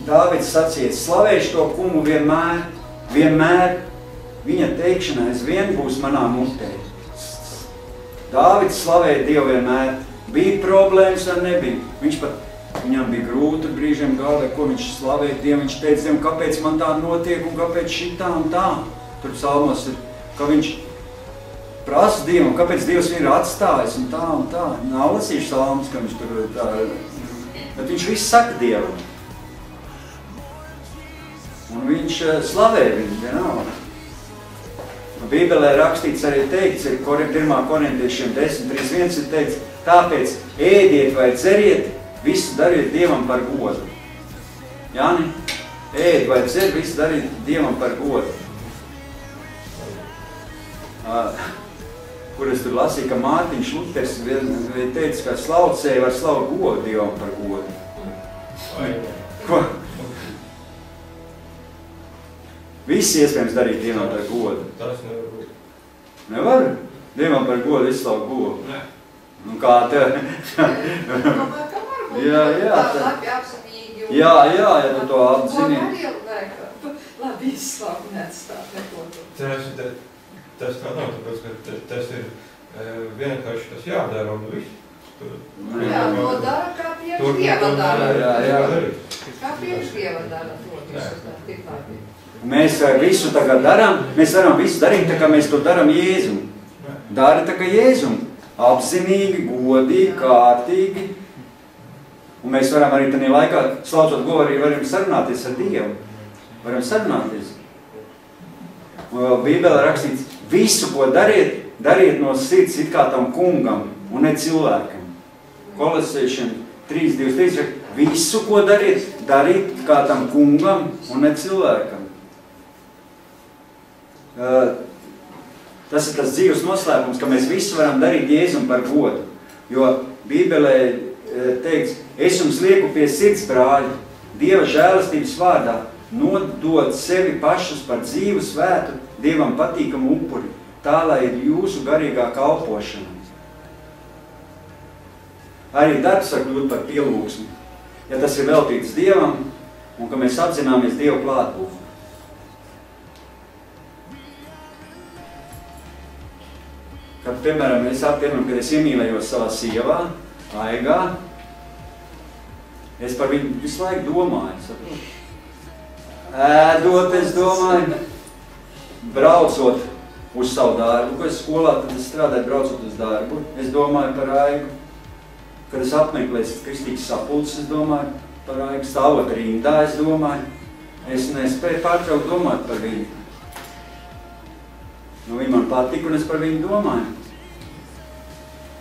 Dāvids sacīja, slavēšu to kungu vienmēr, vienmēr, viņa teikšana aizvien būs manā mutē. Dāvids slavēja Dievu vienmēr, bija problēmas vai nebija. Viņš pat Viņam bija grūti brīžiem galvē, ko viņš slavēja Dievu. Viņš teica Dievam, kāpēc man tā notiek un kāpēc šī tā un tā. Tur psalmos ir ka viņš prasa Dievam, kāpēc Dievs ir atstājis un tā un tā. Nav lasījuši salmus, ka viņš tur tā, bet viņš viss saka Dievam. Un viņš eh, slavē viņu, vienalga. Bībelē rakstīts arī teikts, ir 1. korintiešiem 10, 3, 1 ir teikts, tāpēc ēdiet vai dzeriet, visu dariet Dievam par godu. Jāni, ēd vai dzer, visu dariet Dievam par godu. Uh, kur es tur lasīju, ka Mārtiņš Luters teica, ka slaucēji var slavu godu Dievam par godu. Ko? Viss iespējams darīt Dievam par godu. Tas nevar būt. Nevar? Dievam par godu izslaukt godu. Nē. Nu kā te? Domāju, ka varbūt Jā, jā, tā jā, jā, ja tu to apzini. labi izslāpt, neatstāt neko. Tas, tas, tas tā nav, tāpēc, ka ta- tas ir eh, vienkārši tas jādara un viss. Tur- Jā, Jā, to dara, kā tieši Tur- Dieva tur- dara. Jā, jā. darīt. Kā tieši Dieva dara, to visu dara, tik labi. Mēs eh, visu tagad darām, mēs varam visu darīt, tā kā mēs to darām Jēzum. Nē. Dari tā kā Jēzum. Apzinīgi, godīgi, kārtīgi. Un mēs varam arī tādā laikā, slaucot govu, arī varam sarunāties ar Dievu. Varam sarunāties. Bībelē rakstīts, visu, ko dariet, dariet no sirds it kā tam kungam un ne cilvēkam. Kolosiešiem 3, 2, 3, visu, ko dariet, dariet kā tam kungam un ne cilvēkam. Uh, Tas ir tas dzīves noslēpums, ka mēs visu varam darīt Jēzum par godu. Jo Bībelē eh, teikts, es jums lieku pie sirds, brāļi, Dieva žēlastības vārdā, nodot sevi pašus par dzīvu svētu, Dievam patīkamu upuri, tā lai ir jūsu garīgā kalpošana. Arī darbs var kļūt par pielūgsmu, ja tas ir veltīts Dievam un ka mēs apzināmies Dievu klātbūtni. Kad, piemēram, es, piemēram, kad es iemīlējos savā sievā, Aigā, es par viņu visu laiku domāju. saproti? Ēdot, es domāju, braucot uz savu darbu, ko es skolā, tad es strādāju braucot uz darbu, es domāju par Aigu. Kad es apmeklēju kristīgas sapulces, es domāju par Aigu, stāvot rindā, es domāju, es nespēju pārtraukt domāt par viņu. Nu, viņa man patika, un es par viņu domāju.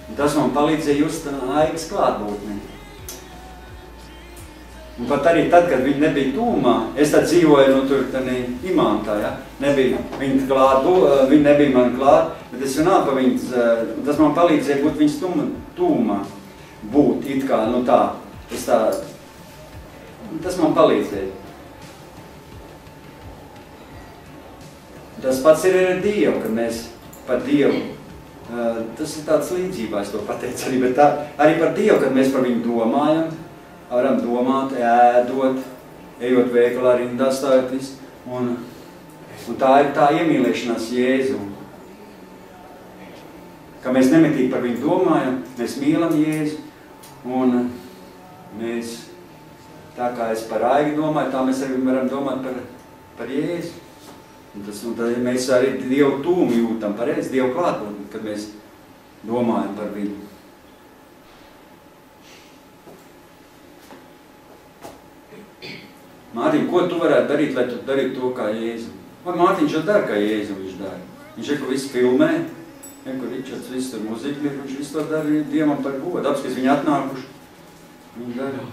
Un tas man palīdzēja just aigas klātbūtnī. Un pat arī tad, kad viņi nebija tūmā, es tad dzīvoju, nu, tur tādā imantā, ja? Nebija viņa klāt, viņa nebija man klāt, bet es runāju par viņas, tas man palīdzēja būt viņas tūmā, tūmā, būt it kā, nu tā, es tā, tas man palīdzēja. Tas pats ir ar Dievu, kad mēs par Dievu, uh, tas ir tāds līdzībā, es to pateicu arī, bet tā, arī par Dievu, kad mēs par viņu domājam, varam domāt, ēdot, ejot veikalā rindā stājoties, un, un tā ir tā iemīlēšanās Jēzu. Ka mēs nemitīgi par viņu domājam, mēs mīlam Jēzu, un mēs, tā kā es par Aigu domāju, tā mēs arī varam domāt par, par Jēzu. Un tas, un tad mēs arī Dievu tūmu jūtam pareizi, Dievu klātbūtni, kad mēs domājam par viņu. Mārtiņ, ko tu varētu darīt, lai tu darītu to kā Jēzu? Vai Mārtiņš jau dara, kā Jēzu viņš dara? Viņš ir, ka visu filmē, ja, kur Ričards visu tur muziku, viņš visu to dara Dievam par godu. Apskatās, viņi atnākuši. Viņi dara.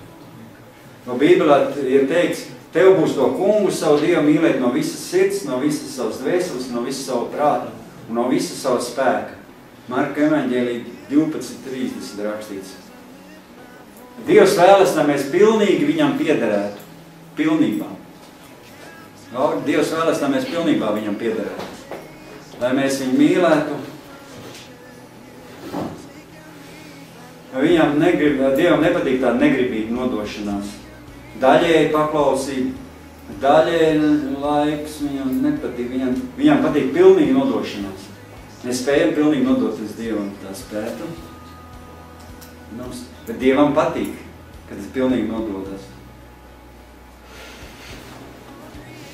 No Bībelē ir teikts, tev būs to kungu savu Dievu mīlēt no visas sirds, no visas savas dvēseles, no visas savu prātu un no visas savu spēka. Marka evaņģēlī 12.30 rakstīts. Dievs vēlas, lai mēs pilnīgi viņam piederētu. Pilnībā. No, Dievs vēlas, lai mēs pilnībā viņam piederētu. Lai mēs viņu mīlētu. Viņam negrib, Dievam nepatīk tāda negribīga nodošanās daļēji paklausīt, daļēji laiks viņam nepatīk, viņam, viņam patīk pilnīgi nodošanās. Mēs spējam pilnīgi nodoties Dievam tā spētu, nu, bet Dievam patīk, kad es pilnīgi nododas. Eh,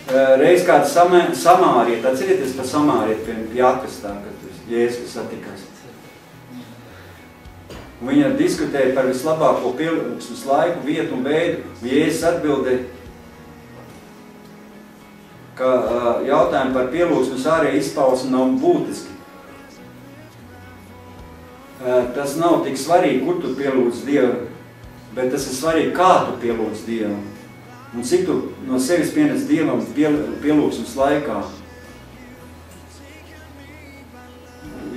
reiz kāds samā, samāriet, atcerieties par samāriet pie jākas tā, kad Jēzus satikās. Viņa diskutēja par vislabāko pilsmas laiku, vietu un veidu. Jēzus atbildēja, ka uh, jautājumi par pielūgsmas ārēju izpausmu nav būtiski. Uh, tas nav tik svarīgi, kur tu pielūdz Dievu, bet tas ir svarīgi, kā tu pielūdz Dievu. Un cik tu no sevis pienes Dievam piel, pielūgsmas laikā.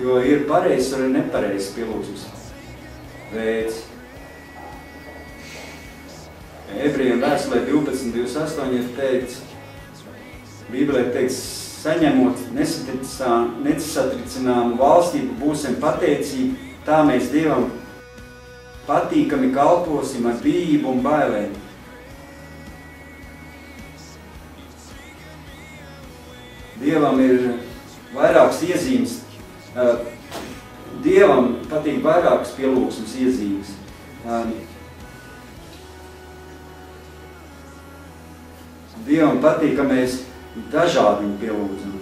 Jo ir pareizs un nepareizs pielūgsmas veids. Ebrejiem vēstulē 12, 28 ir teikts, Bībelē teikts, saņemot nesatricināmu valstību, būsim pateicīgi, tā mēs Dievam patīkami kalposim ar bību un bailēm. Dievam ir vairākas iezīmes. Dievam patīk vairākas pielūgsmes iezīmes. Dievam patīk, ka mēs dažādi viņu pielūdzam.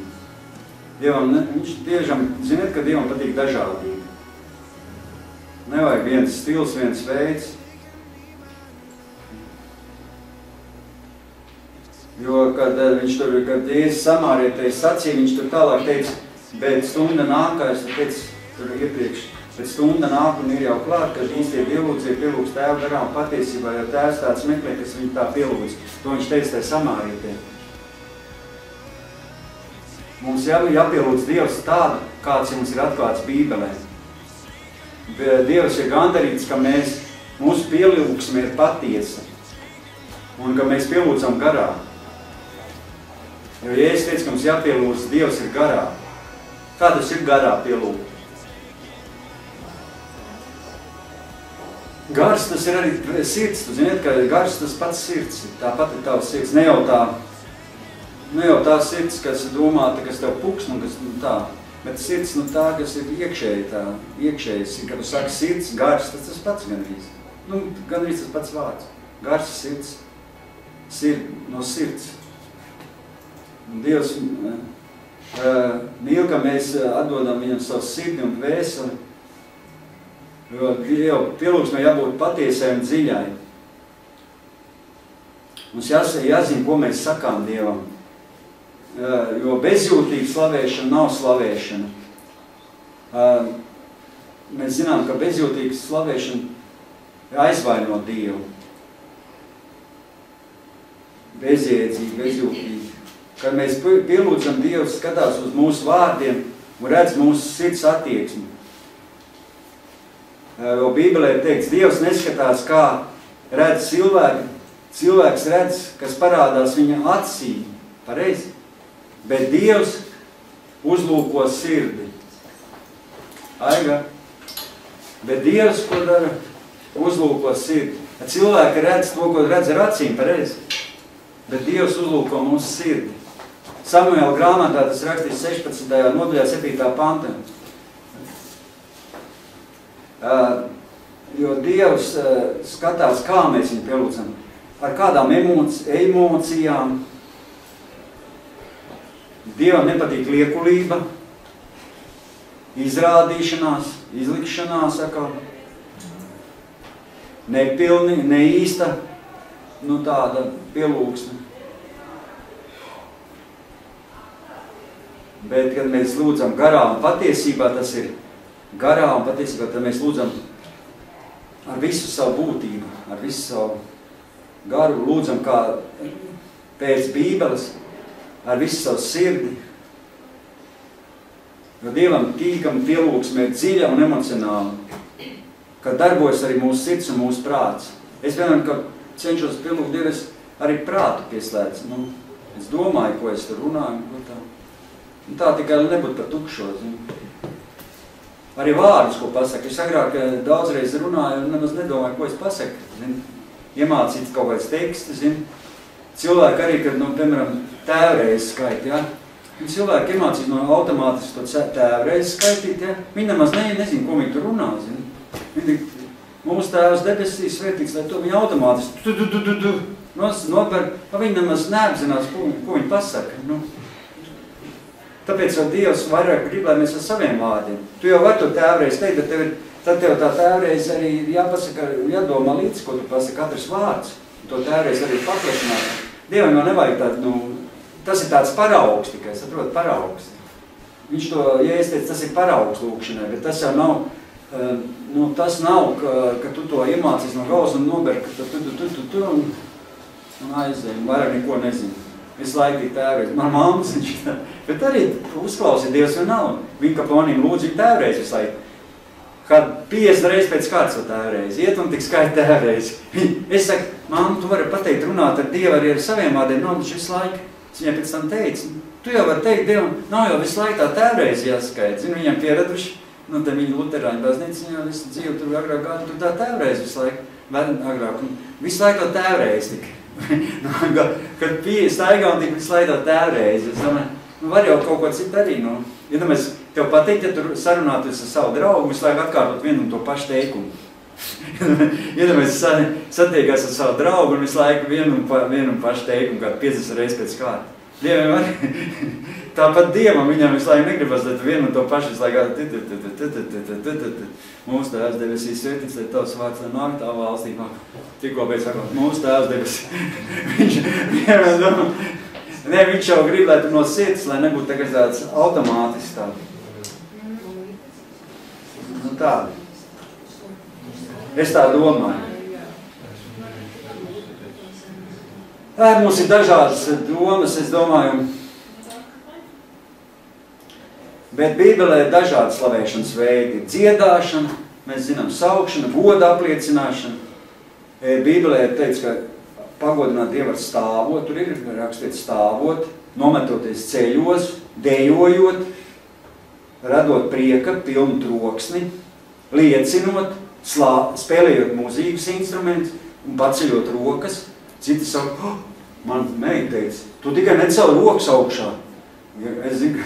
Dievam, viņš tiešām, ziniet, ka Dievam patīk dažādība. Nevajag viens stils, viens veids. Jo, kad eh, viņš tur, kad Jēzus samārietējas sacīja, viņš tur tālāk teica, bet stunda nākais, teica tur iepriekš, bet stunda nāk un ir jau klāt, kad īstie pielūdzi ir pielūdz tēvu garām patiesībā, jo tēvs tāds meklē, kas viņu tā pielūdz. To viņš teica tajā samārietē. Mums jā, jāpielūdz Dievs tādu, kāds mums ir atklāts Bībelē. Dievs ir gandarīts, ka mēs, mūsu pielūgsme ir patiesa un ka mēs pielūdzam garā. Jo Jēzus teica, ka mums jāpielūdz Dievs ir garā. Kā tas ir garā pielūgt? Gars tas ir arī sirds. Tu ziniet, ka gars tas pats sirds. Tāpat ir tavs sirds. Ne jau tā, ne jau tā sirds, kas domāta, kas tev puks, nu, kas nu, tā. Bet sirds, nu tā, kas ir iekšēji tā, iekšējais, kad tu saki sirds, gars, tas tas pats gandrīz. Nu, gandrīz tas pats vārds. Gars, sirds, sird, no sirds. Un Dievs uh, mīl, ka mēs atdodam viņam savu sirdi un vēseli, jo Dieva pielūgsmē jābūt patiesai un dziļai. Mums jās, jāzina, ko mēs sakām Dievam. Uh, jo bezjūtīga slavēšana nav slavēšana. Uh, mēs zinām, ka bezjūtīga slavēšana aizvaino Dievu. Bezjēdzīgi, bezjūtīgi. Kad mēs pielūdzam Dievu, skatās uz mūsu vārdiem un redz mūsu sirds attieksmi. Jo Bībelē ir teikts, Dievs neskatās, kā redz cilvēki. Cilvēks redz, kas parādās viņa acī, pareizi. Bet Dievs uzlūko sirdi. Aiga. Bet Dievs, ko dara? Uzlūko sirdi. Cilvēki redz to, ko redz ar acīm, pareizi. Bet Dievs uzlūko mūsu sirdi. Samuēla grāmatā tas rakstīts 16. nodaļā 7. panta. Uh, jo Dievs uh, skatās, kā mēs viņu pielūdzam, ar kādām emoci emocijām. Dievam nepatīk liekulība, izrādīšanās, izlikšanās, atkal, nepilni, neīsta, nu tāda pielūgsme. Bet, kad mēs lūdzam garā un patiesībā tas ir garā un patiesībā, tad mēs lūdzam ar visu savu būtību, ar visu savu garu, lūdzam kā pēc Bībeles, ar visu savu sirdi. Jo Dievam tīkam pielūgsme ir dziļa un emocionāla, kad darbojas arī mūsu sirds un mūsu prāts. Es vienam, ka cenšos pielūgt Dievu, es arī prātu pieslēdzu. Nu, es domāju, ko es tur runāju, ko tā. Un tā tikai nebūtu par tukšo, zinu. Arī vārdus, ko pasaka. Es agrāk eh, daudzreiz runāju un nemaz nedomāju, ko es pasaku. Zinu. Iemācīts kaut kāds teksts, zinu. Cilvēki arī, kad, nu, piemēram, tēvreiz skait, ja? Un cilvēki iemācīs no automātiski to tēvreiz skaitīt, ja? Viņi nemaz ne, nezin, ko viņi tur runā, zinu. Viņi, mūsu tēvs debesīs svētīgs, lai to viņi automātiski, tu, tu, tu, tu, tu, nu, viņi nemaz neapzinās, ko, ko viņi pasaka. Nu. Tāpēc jau Dievs vairāk grib, lai mēs ar saviem vārdiem. Tu jau vari to tēvreiz teikt, bet tev ir, tad tev tā tēvreiz arī ir jāpasaka, jādomā līdz, ko tu pasaka, katrs vārds. To tēvreiz arī paplašināt. Dievam jau nevajag tādu, nu, tas ir tāds paraugs tikai, saprot, paraugs. Viņš to, ja es teicu, tas ir paraugs lūkšanai, bet tas jau nav, uh, nu, tas nav, ka, ka tu to iemācies no galvas un nober, ka tu, tu, tu, tu, tu un, un aizēji, vairāk neko nezinu. Visu laiku ir tēvreiz. Man mammas viņš tā. Bet arī uzklausīja Dievs un nav. Viņa kaponīm lūdzu viņa tēvreiz visu laiku. Kad 50 reizes pēc kārtas tēvreiz. Iet un tik skaita tēvreiz. Es saku, mamma, tu vari pateikt runāt ar Dievu arī ar saviem vārdiem. Nav viņš visu laiku. Es viņai pēc tam teicu. Tu jau vari teikt Dievam, nav jau visu laiku tā tēvreiz jāskaita. Zinu, viņam pieraduši. Nu, te viņa luterāņu baznīca, viņā visu dzīvi tur agrāk gāja, tur tā tēvreiz visu laiku. Vēl agrāk. Un visu laiku tēvreiz tikai. kad pieeja staigā un tik laiku tēvreiz. Es domāju, nu var jau kaut ko citu arī, nu. Ja mēs tev patīk, ja tur sarunāties ar savu draugu, visu laiku atkārtot vienu un to pašu teikumu. Iedomājies, ja satiekās ar savu draugu un visu laiku vienu un, pa, vienu un pašu teikumu, kādu 50 reizes pēc kārta. Dievam arī, tāpat Dievam viņam visu laiku negribas, bet vienu un to pašu visu laiku Mūsu tēvs debesīs svētīts, lai tavs vārds nāk tā valstībā. Tikko pēc sakot, mūsu tēvs debesīs. viņš, ne, viņš jau grib, lai tu no sirds, lai nebūtu tagad tāds automātisks tāds. Nu tā. Es tā domāju. Tā mums ir dažādas domas, es domāju. Bet Bībelē ir dažādi slavēšanas veidi. Dziedāšana, mēs zinām, saukšana, goda apliecināšana. Bībelē ir teikts, ka pagodināt Dievu ar stāvot, tur ir rakstīts stāvot, nometoties ceļos, dejojot, radot prieka, pilnu troksni, liecinot, slā, spēlējot mūzīgas instrumentus un paceļot rokas. Citi saka, oh, man meita teica, tu tikai necel rokas augšā. Es zinu,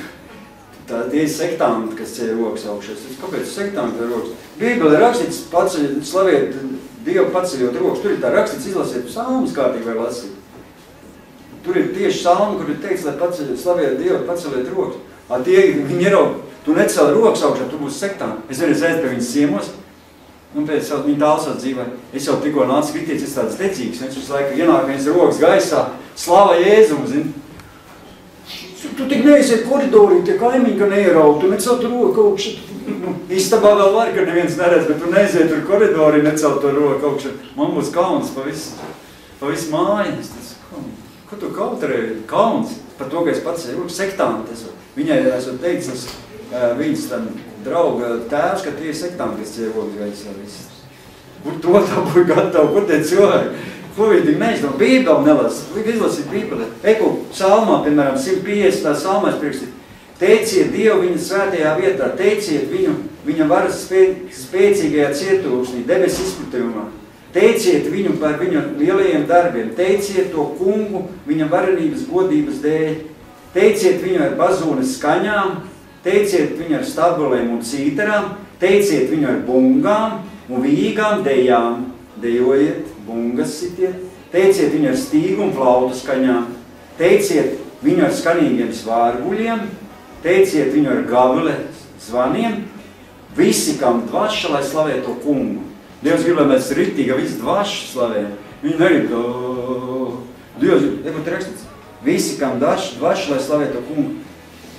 Tā tie ir sektanti, kas ceļ rokas augšā. Es kāpēc sektanti ar rokas? Bībelē rakstīts, paceļ, slaviet Dievu paceļot rokas. Tur ir tā rakstīts, izlasiet psalmus kārtīgi vai lasīt. Tur ir tieši salmi, kur ir teikts, lai paceļ, slaviet Dievu, paceliet rokas. A tie, viņi ieraug, tu necel rokas augšā, tu būsi sektanti. Es vienreiz aiz pie viņas ciemos, un pēc tam viņa tālsā dzīvē, es jau tikko nācu kritīts, es tāds decīgs, viņš visu laiku ienāk viņas rokas gaisā, slava Jēzum, zini. Tu tik neesiet koridorī, tie kaimiņi, ka neierauj, tu necel tu roku augšā. Istabā vēl var, ka neviens neredz, bet tu neaiziet tur koridorī, necel to roku augšā. Man būs kauns pa visu, pa visu māju. Es teicu, ko tu kautrēji? Kauns par to, ka es pats esmu sektanti. Es, viņai esmu teicis, viņas tam drauga tēvs, ka tie ir sektanti, kas cievogas gaisā viss. Kur to dabūja gatavu, kur tie cilvēki? Viņi tik neizdomā? Bībeli. Vajag izlasīt Bībeli. Eku psalmā, piemēram, 150. psalmās priekšsīt. Teiciet Dievu viņa svētajā vietā, teiciet viņu, viņa varas spē, spēcīgajā cietūksnī, debes izplatījumā. Teiciet viņu par viņa lielajiem darbiem, teiciet to kungu viņa varenības godības dēļ, teiciet viņu ar bazūnes skaņām, teiciet viņu ar stabulēm un cītarām, teiciet viņu ar bungām un vīgām dejām, dejojiet bungas sitiet, teiciet viņu ar stīgu un flautu skaņām, teiciet viņu ar skanīgiem svārguļiem, teiciet viņu ar gavle zvaniem, visi, kam dvaša, lai slavē to kungu. Dievs grib, lai mēs ritīgi visu dvašu slavējam. Viņi negrib to... Dievs, nebūtu rakstīts, visi, kam dvaša, lai slavē to kungu.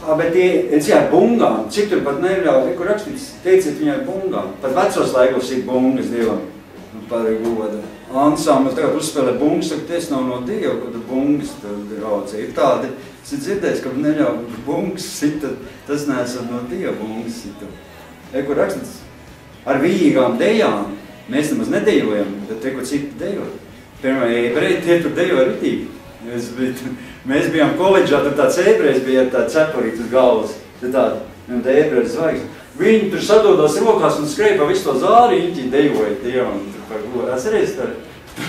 A, bet tie, es jā, bungām, cik tur pat neļauj, kur rakstīts, teiciet viņai bungām. Pat vecos laikos ir bungas Dievam par godu ansambli tagad uzspēlē bungas, saka, tas nav no Dieva, kad bungas draudzē. Ir tādi, es dzirdējis, ka neļauj bungas sita, tas neesam no Dieva bungas sita. E, kur rakstīts, ar vīgām dejām, mēs nemaz nedejojam, bet te, ko citi dejo. Piemēram, ebreji, tie tur dejo ritīgi. Mēs, biju, mēs bijām koledžā, tur tāds ebrejs bija ar tā cepurīt uz galvas, te tāda, un te ebreji zvaigzne. Viņi tur sadodās rokās un skrēja pa visu to zāli, viņi dejoja Dievam. Atceries, tur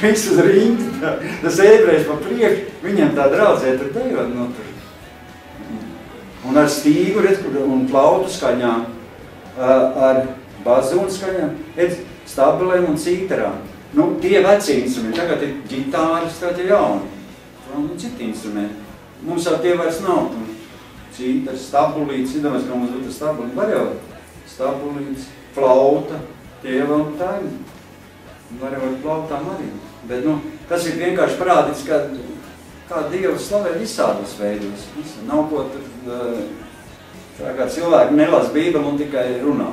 visu rindu, tā, tas ebrejs pa priekšu, viņam tā draudzē tur dejot, no tur. Un ar stīgu, redz, un flautu skaņām, ar bazūnu skaņām, redz, stabilēm un cītarām. nu, tie veci instrumenti, tagad ir ģitāras, tagad ir jauni. Un citi instrumenti. Mums jau tie vairs nav. Cītars, stabulīts, iedomājies, ka mums būtu stabulīts, var jau stabulīts, flauta, tie vēl tā ir. Var jau ar flautām arī. Bet, nu, tas ir vienkārši parādīts, ka kā Dievu slavē visādos veidos. Nav ko tur, tā kā cilvēki nelas Bībeli un tikai runā.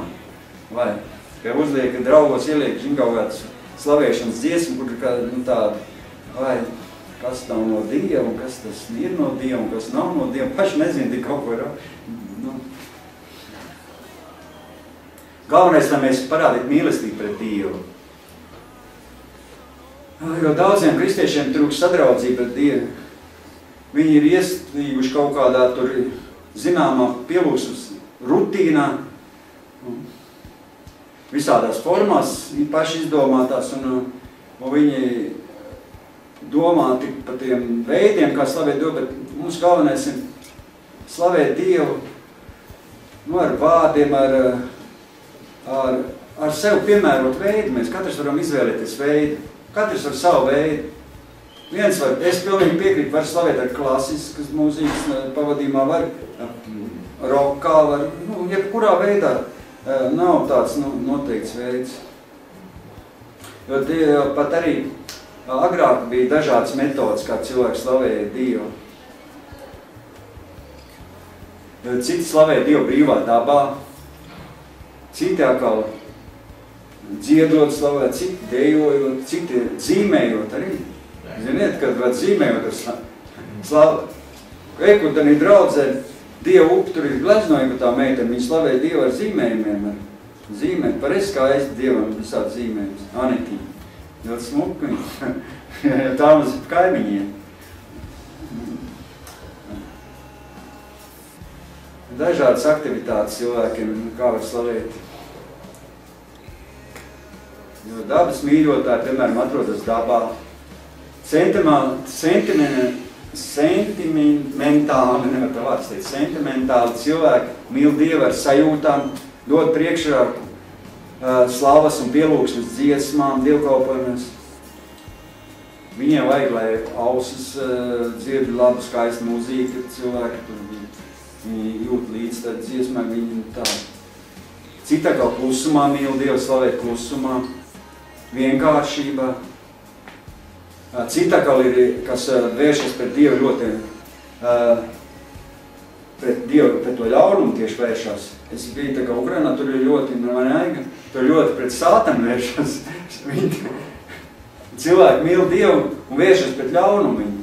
Vai, ka uzliek, draugos ieliek žingauvētas slavēšanas dziesmu, kur kā, nu, tāda, vai, kas nav no Dieva, un kas tas ir no Dieva, un kas nav no Dieva. Paši nezinu, tik kaut ko ir. Nu. Galvenais, lai mēs parādītu mīlestību pret Dievu. Jo daudziem kristiešiem trūks sadraudzība pret Dievu. Viņi ir iestrīguši kaut kādā tur zināmā pielūgsmas rutīnā, visādās formās, paši izdomātās, un, un viņi domā tik par tiem veidiem, kā slavēt Dievu, bet mums galvenais ir slavēt Dievu nu, ar vārdiem, ar, ar, ar sev piemērot veidu. Mēs katrs varam izvēlēties veidu, katrs ar savu veidu. Viens var, es pilnīgi piekrītu, var slavēt ar klasiskas mūzikas pavadījumā, var rokā, var, nu, jebkurā veidā nav tāds nu, noteikts veids. Jo tie, pat arī agrāk bija dažādas metodas, kā cilvēks slavēja Dievu. Citi slavēja Dievu brīvā dabā, citi atkal dziedot slavēt, citi dejojot, citi dzīmējot arī. Ziniet, kad var zīmējot ar slavu. Eku tad ir draudzē, Dievu upi tur ir gleznojumi, tā meitene, viņa slavēja Dievu ar zīmējumiem, ar zīmēt. Pareiz kā es Dievam visādi zīmējumus. Anitīm. Ļoti smuki. tā mums ir kaimiņiem. Dažādas aktivitātes cilvēkiem, kā var slavēt. Jo dabas mīļotāji, piemēram, atrodas dabā. Sentimentāli, sentimentāli, nevar tā vārds teikt, sentimentāli cilvēki mīl Dievu ar sajūtām, dod priekšrāku uh, slavas un pielūgsmes dziesmām, dievkalpojumies. Viņiem vajag, lai ausis uh, dzird labu, skaistu mūzīku, cilvēki tur viņi jūt līdz tad dziesmai, viņi tā. Cita kā klusumā mīl Dievu slavēt klusumā, vienkāršībā. Cita kā ir, kas vēršas pret Dievu ļoti, pret Dievu, pret to ļaunumu tieši vēršas. Es biju tā kā Ukrainā, tur ir ļoti, man aiga, tur ļoti pret sātanu vēršas. Viņi, cilvēki mīl Dievu un vēršas pret ļaunumu viņu.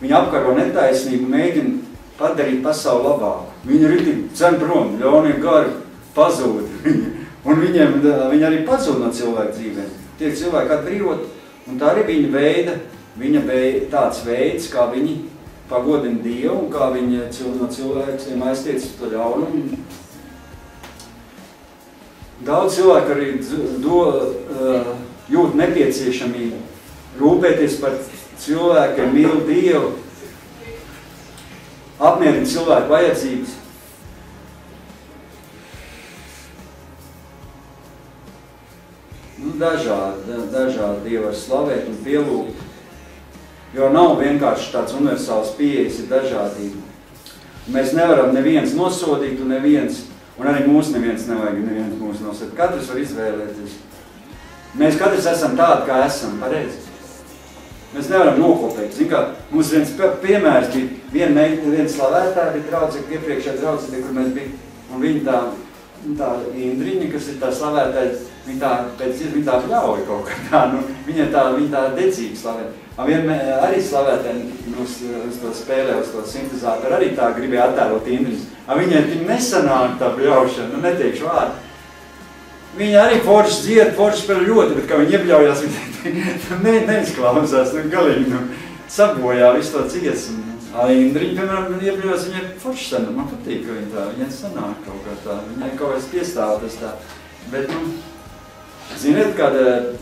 Viņi apkaro netaisnību, mēģina padarīt pasauli labāku. Viņi tik cen prom, ļaunie gari pazūd. un viņiem, viņi arī pazūd no cilvēku dzīvēm. Tiek cilvēki atbrīvot, un tā arī viņa veida, viņa veida, tāds veids, kā viņi pagodina Dievu un kā viņi no cilvēkiem aiztiec to ļaunumu. Daudz cilvēku arī do, uh, jūt nepieciešamību rūpēties par cilvēkiem, mīl Dievu, apmierina cilvēku vajadzības. Nu, dažādi, dažādi Dievu var slavēt un pielūgt, jo nav vienkārši tāds universāls pieejas, ir dažādība. Mēs nevaram neviens nosodīt un neviens, un arī mūs neviens nevajag neviens mūs nosodīt. Katrs var izvēlēties. Mēs katrs esam tādi, kā esam, pareizi. Mēs nevaram nokopēt. Zin kā, mums viens piemērs bija, viena viena slavētāja bija draudze, iepriekšējā draudze, kur mēs bija, un viņa tā, tā Indriņa, kas ir tā slavētāja, viņa tā, pēc viņa tā ļauj kaut kā tā, nu, viņa tā, viņa tā dedzīgi slavē. Un vien arī slavētāji uz, uz to spēlē, uz to sintezātoru, arī tā gribēja attēlot Indriņas. Un viņai tik nesanāk tā bļaušana, nu neteikšu vārdu. Viņa arī forši dzied, forši spēlē ļoti, bet kā viņa iebļaujās, viņa ne, neizklausās, nu galīgi, nu, sabojā visu to dziesmu. Indriņa, piemēram, iebļaujās, viņa forši sanāk, man patīk, ka viņa tā, viņa sanāk kaut kā tā, viņai kaut kāds piestāv tas tā. Bet, nu, ziniet, kad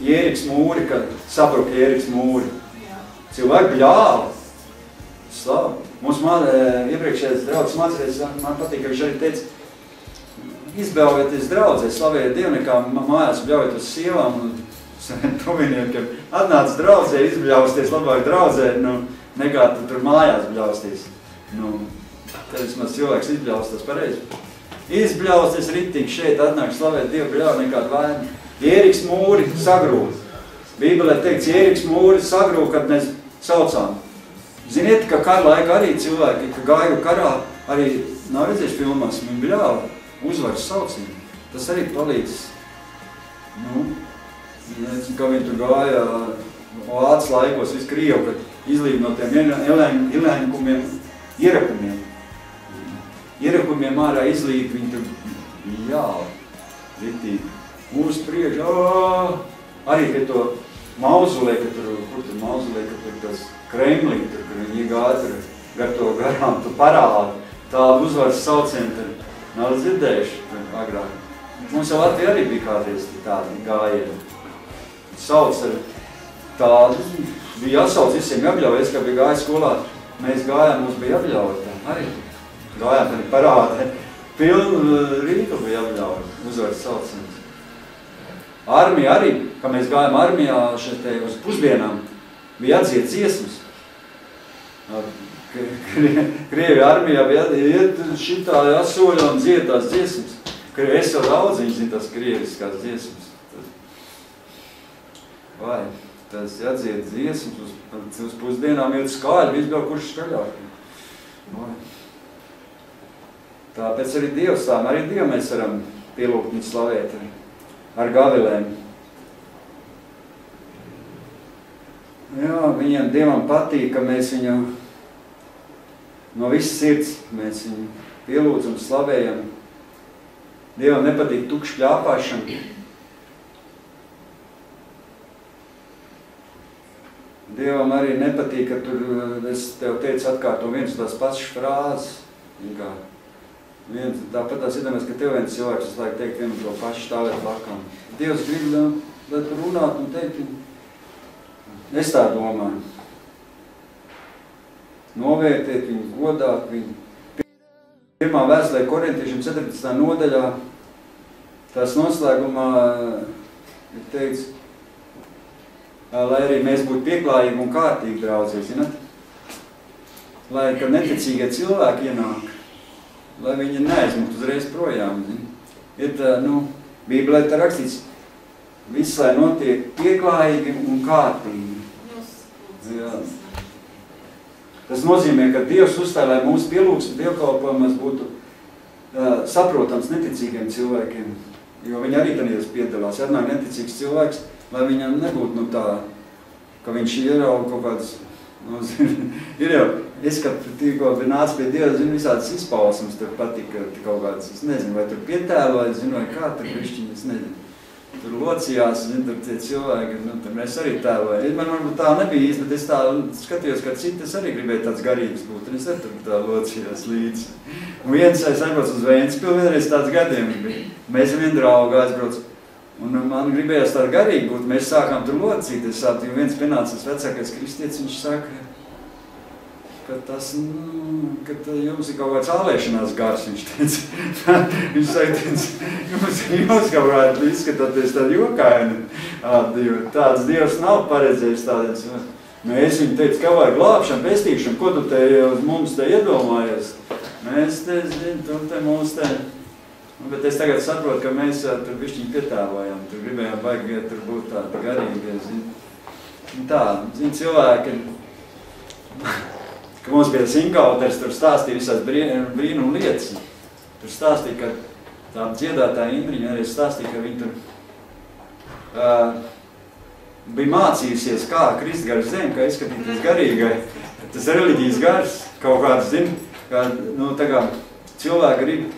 Jēriks Mūri, kad sabruka Jēriks Mūri, cilvēki bļāva, slavu. Mums man, iepriekšējais draugs mācīties, man patīk, ka viņš arī teica, izbļaujieties draudzē, slavējiet Dievu, nekā mājās bļaujat uz sievām un tuviniekiem. Atnāc draudzē, izbļausties labāk draudzē, nu, nekā tu tur mājās bļausties. Nu, tad vismaz cilvēks izbļaustas pareizi. Izbļausties ritīgi šeit, atnāk slavēt Dievu bļauj nekādu vainu. Ieriks mūri sagrūv. Bībelē teikts, ieriks mūri sagrūv, kad mēs saucām. Ziniet, ka kara laika arī cilvēki, ka gāju karā, arī nav redzējuši filmās, viņi bļauj, uzvaras saucību. Tas arī palīdz. Nu, nezinu, kā viņi tur gāja vācu laikos, visu Krievu, kad izlīd no tiem ilēņkumiem, ierakumiem. Ierakumiem ārā izlīd, viņi tur, jā, ritīgi, uz priekšu, arī pie to mauzulē, ka tur, kur tur mauzulē, ka tur tas Kremlī, tur, kur viņi tur gar to garām, tu parādi, tādu uzvaras saucienu, tur nav dzirdējuši agrāk. Mums jau Latvija arī bija kādreiz tādi gājieni. Sauc ar tādu, bija jāsauc visiem jābļaujies, ka bija gāja skolā. Mēs gājām, mums bija tā arī. Gājām arī parādi. Pilnu rītu bija jābļauj, uzvaras sauciens. Armija arī, kad mēs gājām armijā šeit uz pusdienām, bija atziet dziesmas. Krievi armijā bija iet šitā asoļa un dzietās dziesmas. Es jau daudz viņi zina tās krieviskās dziesmas. Vai, tas jādzied dziesmas uz, uz pusdienām iet skaļi, viss vēl kurš skaļāk. Vai. Tāpēc arī Dievs tām, arī Dievu mēs varam pielūgt viņu slavēt ar gavilēm. Jā, viņiem Dievam patīk, ka mēs viņu no visas sirds mēs viņu pielūdzam, slavējam. Dievam nepatīk tukšu Dievam arī nepatīk, ka tur, es tev teicu, atkārto viens tās pašas frāzes. Kā viens, tāpat tās iedomājas, ka tev viens cilvēks visu laiku teikt vienu to pašu stāvēt blakām. Dievs grib, lai tu runāt un teikt, es tā domāju. Novērtēt viņu, godāt viņu. Pirmā vēstulē korintiešiem 14. nodaļā tās noslēgumā ir teikts, lai arī mēs būtu pieklājīgi un kārtīgi draudzē, zinat? Lai, kad neticīgie cilvēki ienāk, lai viņi neaizmūt uzreiz projām, zin? Ir nu, Bībelē tā rakstīts, viss, lai notiek pieklājīgi un kārtīgi. Jā. Tas nozīmē, ka Dievs uzstāja, lai mūsu pielūgs un dievkalpojums būtu uh, saprotams neticīgiem cilvēkiem, jo viņi arī tajos piedalās. Ja nāk neticīgs cilvēks, lai viņam nebūtu nu, tā, ka viņš ierauga kaut kādas, nu, zin, ir jau, es, kad tikko nāc pie Dieva, zinu, visādas izpausmes, tur patika kaut kādas, es nezinu, vai tur pietēloja, zinu, vai kā tur višķiņi, es nezinu tur locījās, un tur tie cilvēki, nu, tur mēs arī tēlojam. Man varbūt tā nebija īsti, bet es tā skatījos, ka citi es arī gribēju tāds garīgs būt, un es arī tur tā locījos līdzi. Un viens es aizbraucu uz Vēnspili, vienreiz tāds gadiem bija. Mēs vien draugu aizbraucu. Un man gribējās tādu garīgu būt, mēs sākām tur locīties, jo viens pienāca tas vecākais kristietis, viņš saka, ka tas, nu, ka jums ir kaut kāds ālēšanās gars, viņš teica. viņš saka, jums, jums kaut kādā izskatāties tādi jokaini, jo tāds Dievs nav paredzējis tādiem. Mēs viņu teica, ka vajag glābšanu, pestīšanu, ko tu te uz mums te iedomājies? Mēs te, zin, tu te mums te, bet es tagad saprotu, ka mēs tur bišķiņi pietēlojam, tur gribējām baigi, tur būt tādi garīgi, zin. Tā, zin, cilvēki, ka mums bija Sinkauters, tur stāstīja visās brīnum lietas. Tur stāstīja, ka tā dziedātāja Indriņa arī stāstīja, ka viņa tur uh, bija mācījusies, kā krist gar zemi, kā izskatīties garīgai. Tas reliģijas gars, kaut kāds, zin, kā, nu, tā kā cilvēki grib,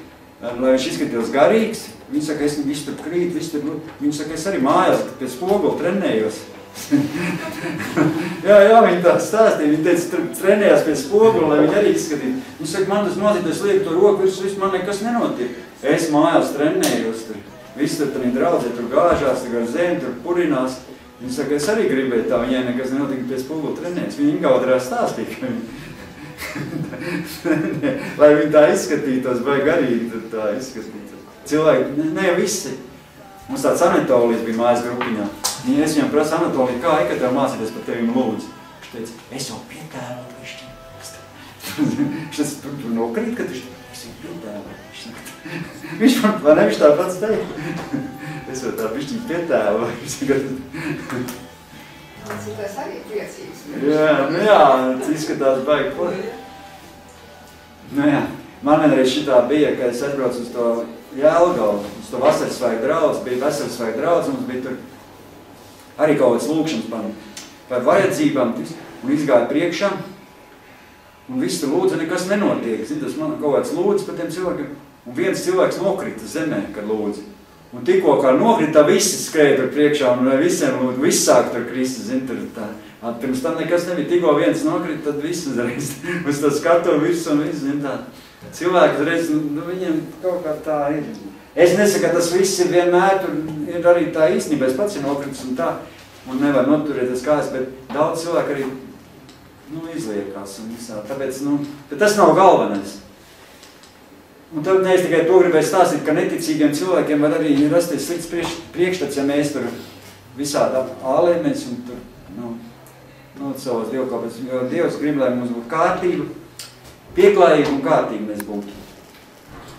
lai viņš izskatītos garīgs, viņi saka, es visu tur krīt, visu tur, viņi saka, es arī mājās pie spoguli trenējos. jā, jā, viņi tā stāstīja, viņi teica, tur trenējās pie spogula, lai viņi arī izskatītu. Viņi saka, man tas nozīmē, es lieku to roku virs, viss man nekas nenotiek. Es mājās trenējos tur, viss tur tā draudzē, tur gāžās, tur zem, tur purinās. Viņi saka, es arī gribēju tā, viņai nekas nenotika pie spogula trenējas. Viņi ingaudrā stāstīja, ka viņi... lai viņi tā izskatītos, vai garīgi tā izskatītos. Cilvēki, ne, ne visi. Mums tāds Anatolijas bija mājas grupiņā. Ja es viņam prasu Anatoliju, kā Eka tev mācīties par tevim lūdzu? Viņš teica, es jau pietēloju višķi. Šis tur nokrīt, ka viņš es jau pietēloju. Viņš man, vai ne, viņš tā pats teica? Es jau tā višķi pietēloju. Citais arī priecīgs. Jā, nu jā, tas izskatās baigi forši. Nu jā, man vienreiz šitā bija, ka es atbraucu uz to Jēlgavu, uz to vasaras svaigu draudz, bija vasaras svaigu draudz, mums bija tur arī kaut kāds lūkšanas par, par vajadzībām, un izgāja priekšā, un viss tur lūdza, nekas nenotiek. Zin, tas man kaut kāds lūdz par tiem cilvēkiem, un viens cilvēks nokrita zemē, kad lūdza. Un tikko kā nokrita, visi skrēja tur priekšā, un visiem lūdzu, viss sāk tur kristi, zin, tur tā. Pirms tam nekas nebija, tikko viens nokrita, tad viss uzreiz uz to skatu visu un visu, zin, tā. Cilvēki uzreiz, nu, viņiem kaut kā tā ir. Es nesaku, ka tas viss ir vienmēr, tur ir arī tā īstenībā, es pats ir nokritis un tā, un nevar noturēt tas kājas, bet daudz cilvēku arī, nu, izliekās un visā. Tāpēc, nu, bet tas nav galvenais. Un tad es tikai to gribēju stāstīt, ka neticīgiem cilvēkiem var arī rasties slikts priekš, priekšstats, ja mēs tur visādi ālēmies un tur, nu, nu, savas dievkāpēc, jo Dievs grib, lai mums būtu kārtība, pieklājība un kārtība mēs būtu.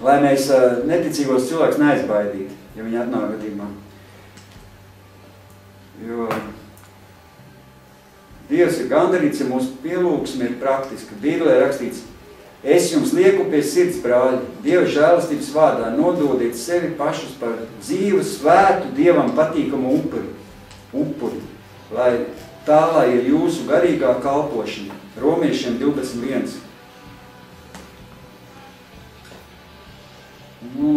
Lai mēs uh, neticīgos cilvēkus neaizbaidītu, ja viņi atnāk gadījumā. Jo Dievs ir gandarīts, ja mūsu pielūgsme ir praktiska. Bībelē rakstīts, Es jums lieku pie sirds, brāļi, Dieva žēlastības vārdā nododiet sevi pašus par dzīvu, svētu, Dievam patīkamu upuri, upuri, lai tā, lai ir jūsu garīgā kalpošana. Romiešiem 12.1. Nu,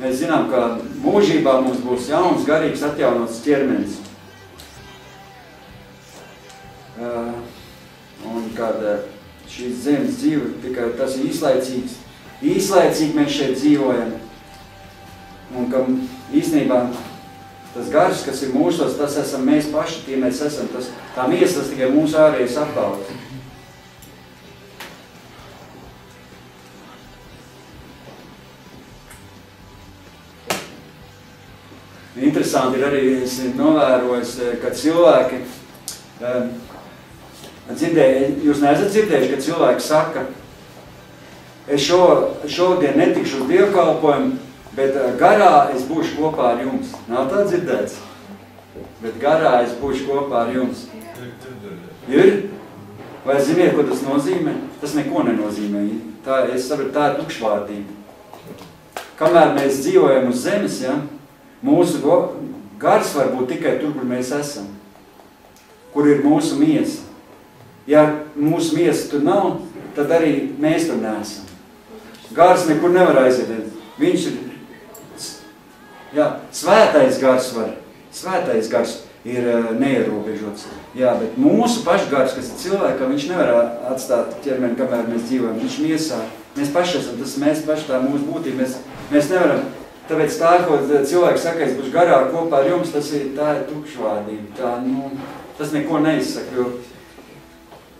mēs zinām, ka mūžībā mums būs jauns, garīgs, atjaunots ķermenis. Uh, un kad uh, šīs zemes dzīve, tikai tas ir īslaicīgs. Īslaicīgi mēs šeit dzīvojam. Un ka īstenībā tas gars, kas ir mūsos, tas esam mēs paši, tie mēs esam. Tas, tā miesa, tas tikai mūsu ārējais apkalps. Interesanti ir arī, es novērojis, ka cilvēki um, dzirdēju, jūs neesat dzirdējuši, ka cilvēki saka, es šo, šodien netikšu uz dievkalpojumu, bet eh, garā es būšu kopā ar jums. Nav tā dzirdēts? Bet garā es būšu kopā ar jums. Ir? Vai ziniet, ko tas nozīmē? Tas neko nenozīmē. Tā, es saprotu, tā ir tukšvārdība. Kamēr mēs dzīvojam uz zemes, ja, mūsu gars var būt tikai tur, kur mēs esam. Kur ir mūsu miesa. Ja mūsu miesa tur nav, tad arī mēs tur neesam. Gars nekur nevar aiziet. Viņš ir, jā, svētais gars var, svētais gars ir uh, neierobežots. Jā, bet mūsu pašgars, kas ir cilvēkam, viņš nevar atstāt ķermeni, kamēr mēs dzīvojam. Viņš miesā. Mēs paši esam, tas mēs paši tā mūsu būtība. Mēs, mēs nevaram, tāpēc tā, ko cilvēks saka, es būšu garāk kopā ar jums, tas ir, tā ir tukšvādība. Tā, nu, tas neko neizsaka, jo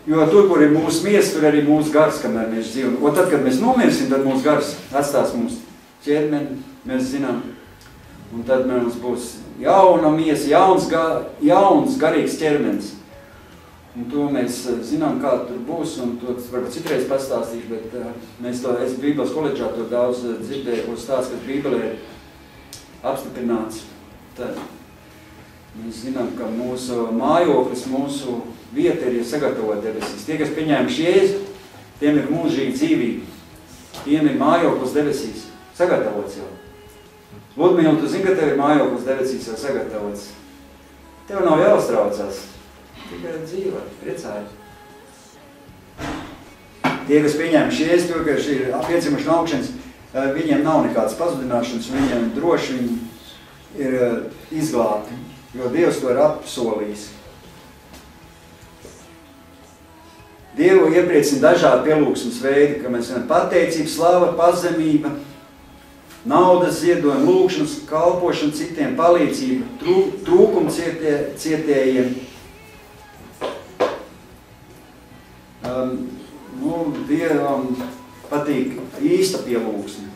Jo tur, kur ir mūsu miesa, tur arī mūsu gars, kamēr mēs dzīvojam. Un tad, kad mēs nomirsim, tad mūsu gars atstās mums ķermeni, mēs zinām. Un tad mums būs jauna miesa, jauns, ga, jauns garīgs ķermenis. Un to mēs eh, zinām, kā tur būs, un to varbūt citreiz pastāstīšu, bet uh, mēs to, es Bībeles koledžā to daudz uh, dzirdēju, ko stāst, kas Bībelē ir apstiprināts. Tad mēs zinām, ka mūsu mājoklis, mūsu vieta ir sagatavota debesīs. Tie, kas pieņēmuši Jēzu, tiem ir mūžīga dzīvība. Tiem ir mājoklis debesīs. Sagatavots jau. Ludmila, tu zini, ka tev ir mājoklis debesīs jau sagatavots. Tev nav jāuztraucās. Tikai dzīve, priecājas. Tie, kas pieņēmuši Jēzu, to, ka ir piecimuši no augšanas, eh, viņiem nav nekādas pazudināšanas, viņiem droši viņi ir eh, izglābti, jo Dievs to ir apsolījis. Dievu iepriecina dažādi pielūgsmes veidi, ka mēs zinām pateicība, slava, pazemība, naudas ziedojumi, lūkšanas, kalpošana citiem, palīdzība, trū, trūkuma cietie, cietējiem. Um, nu, Dievam patīk īsta pielūgsme.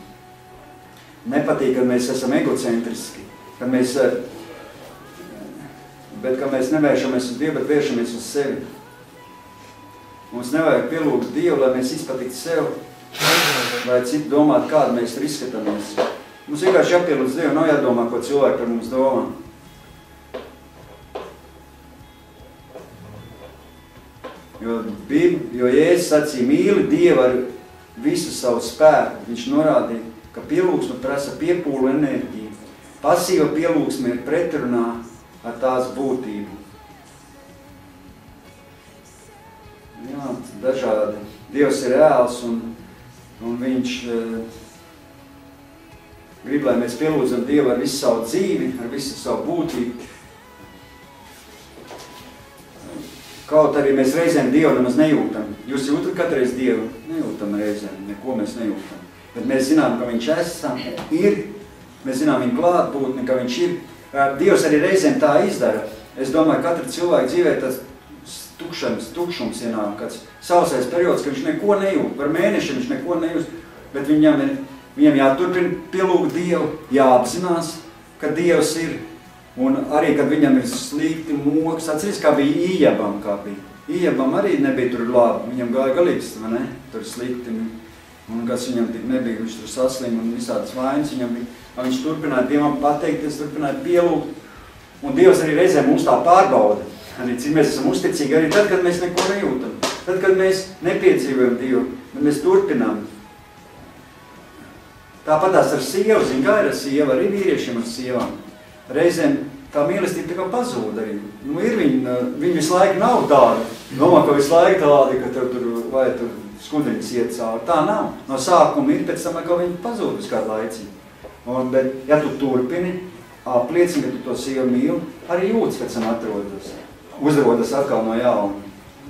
Nepatīk, kad mēs esam egocentriski, kad mēs uh, bet ka mēs nevēršamies uz Dievu, bet vēršamies uz sevi. Mums nevajag pielūgt Dievu, lai mēs izpatiktu sev, vai citi domāt, kādu mēs tur izskatāmies. Mums vienkārši jāpielūdz Dievu, nav jādomā, ko cilvēki par mums domā. Jo, jo Jēzus sacīja, mīli Dievu ar visu savu spēku. Viņš norādīja, ka pielūgsme prasa piepūlu enerģiju. Pasīva pielūgsme ir pretrunā ar tās būtību. Jā, dažādi. Dievs ir reāls un, un viņš uh, grib, lai mēs pielūdzam Dievu ar visu savu dzīvi, ar visu savu būtību. Kaut arī mēs reizēm Dievu nemaz nejūtam. Jūs jūtat katreiz Dievu? Nejūtam reizēm, neko mēs nejūtam. Bet mēs zinām, ka viņš esam, ir, mēs zinām viņa klātbūtni, ka viņš ir. Dievs arī reizēm tā izdara. Es domāju, katra cilvēka dzīvē tas tukšums, tukšums ienāk, kāds sausais periods, ka viņš neko nejūt. Par mēnešiem viņš neko nejūt, bet viņam ir, viņam jāturpina pielūgt Dievu, jāapzinās, ka Dievs ir Un arī, kad viņam ir slikti moks, atceries, kā bija Ījabam, kā bija. Ījabam arī nebija tur labi, viņam gāja galīgs, vai ne? Tur slikti. Un kas viņam tik nebija, viņš tur saslim un visādas vainas viņam bija. Un viņš turpināja Dievam pateikties, turpināja pielūgt. Un Dievs arī reizē mums tā pārbauda. Arī cik mēs esam uzticīgi, arī tad, kad mēs neko nejūtam. Tad, kad mēs nepiedzīvojam Dievu, bet mēs turpinām. Tāpatās ar sievu, zin, kā ir ar sievu, arī vīriešiem ar sievām reizēm tā mīlestība tā kā pazūd arī. Nu, ir viņa, viņa visu laiku nav tāda. Domā, ka visu laiku tādi, ka tev tur, vai tur skudiņas iet cauri. Tā nav. No sākuma ir, pēc tam, ka viņa pazūd uz kādu laicību. Un, bet, ja tu turpini, apliecini, ka tu to sievu mīli, arī jūtas pēc tam atrodas. Uzrodas atkal no jauna.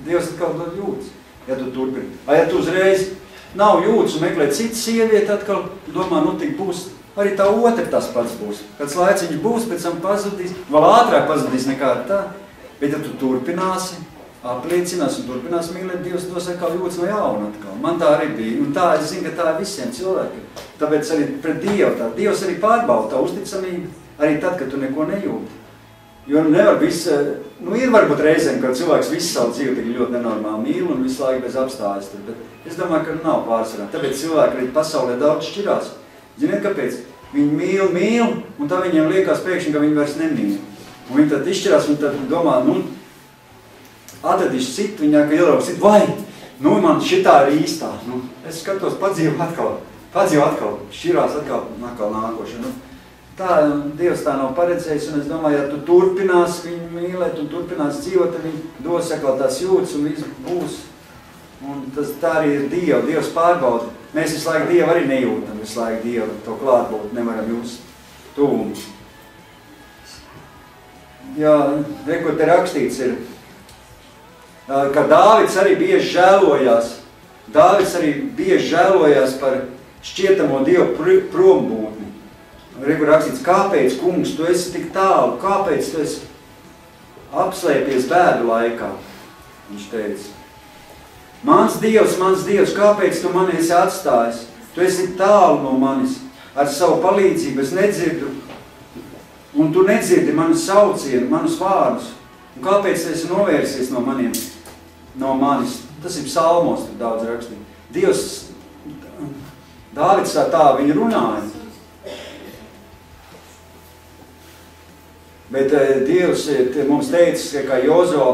Dievs atkal dod jūtas, ja tu turpini. A, ja tu uzreiz nav jūtas un meklē citu sievieti, atkal domā, nu tik būs Arī tā otra tas pats būs. Kāds laiciņš būs, pēc tam pazudīs, vēl ātrāk pazudīs nekā tā. Bet ja tu turpināsi, apliecinās un turpinās mīlēt Dievs, tos atkal jūtas no jauna atkal. Man tā arī bija. Un tā, es zinu, ka tā ir visiem cilvēkiem. Tāpēc arī pret Dievu tā. Dievs arī pārbauda tā uzticamību, arī tad, kad tu neko nejūti. Jo nevar viss, nu ir varbūt reizēm, kad cilvēks visu savu dzīvi tik ļoti nenormāli mīl un visu laiku bez apstājas. Bet es domāju, ka nav pārsvarā. Tāpēc cilvēki arī pasaulē daudz šķirās. Ziniet, kāpēc? Viņi mīl, mīl, un tad viņiem liekas pēkšņi, ka viņi vairs nemīl. Un viņi tad izšķirās, un tad domā, nu, atradīšu citu, viņā, ka ielauks citu, vai, nu, man šitā ir īstā. Nu, es skatos, padzīvu atkal, padzīvu atkal, šķirās atkal, atkal nākoša. Nu, tā, Dievs tā nav paredzējis, un es domāju, ja tu turpinās viņu mīlēt un turpinās dzīvot, tad viņi dos atkal tās jūtas un viss būs. Un tas tā arī ir Dieva, Dievs pārbauda. Mēs visu laiku Dievu arī nejūtam, visu laiku Dievu to klātbūt nevaram just tuvumu. Jā, re, ko te rakstīts ir, ka Dāvids arī bieži žēlojās. Dāvids arī bieži žēlojās par šķietamo Dievu prombūtni. Kur rakstīts, kāpēc, kungs, tu esi tik tālu, kāpēc tu esi apslēpies bēdu laikā, viņš teica. Mans Dievs, mans Dievs, kāpēc tu mani esi atstājis? Tu esi tālu no manis. Ar savu palīdzību es nedzirdu. Un tu nedzirdi manu saucienu, manus vārdus. Un kāpēc tu esi novērsies no maniem, no manis? Tas ir psalmos, tur daudz rakstīt. Dievs, Dāvids tā tā viņa runāja. Bet eh, Dievs eh, mums teica, ka Jozo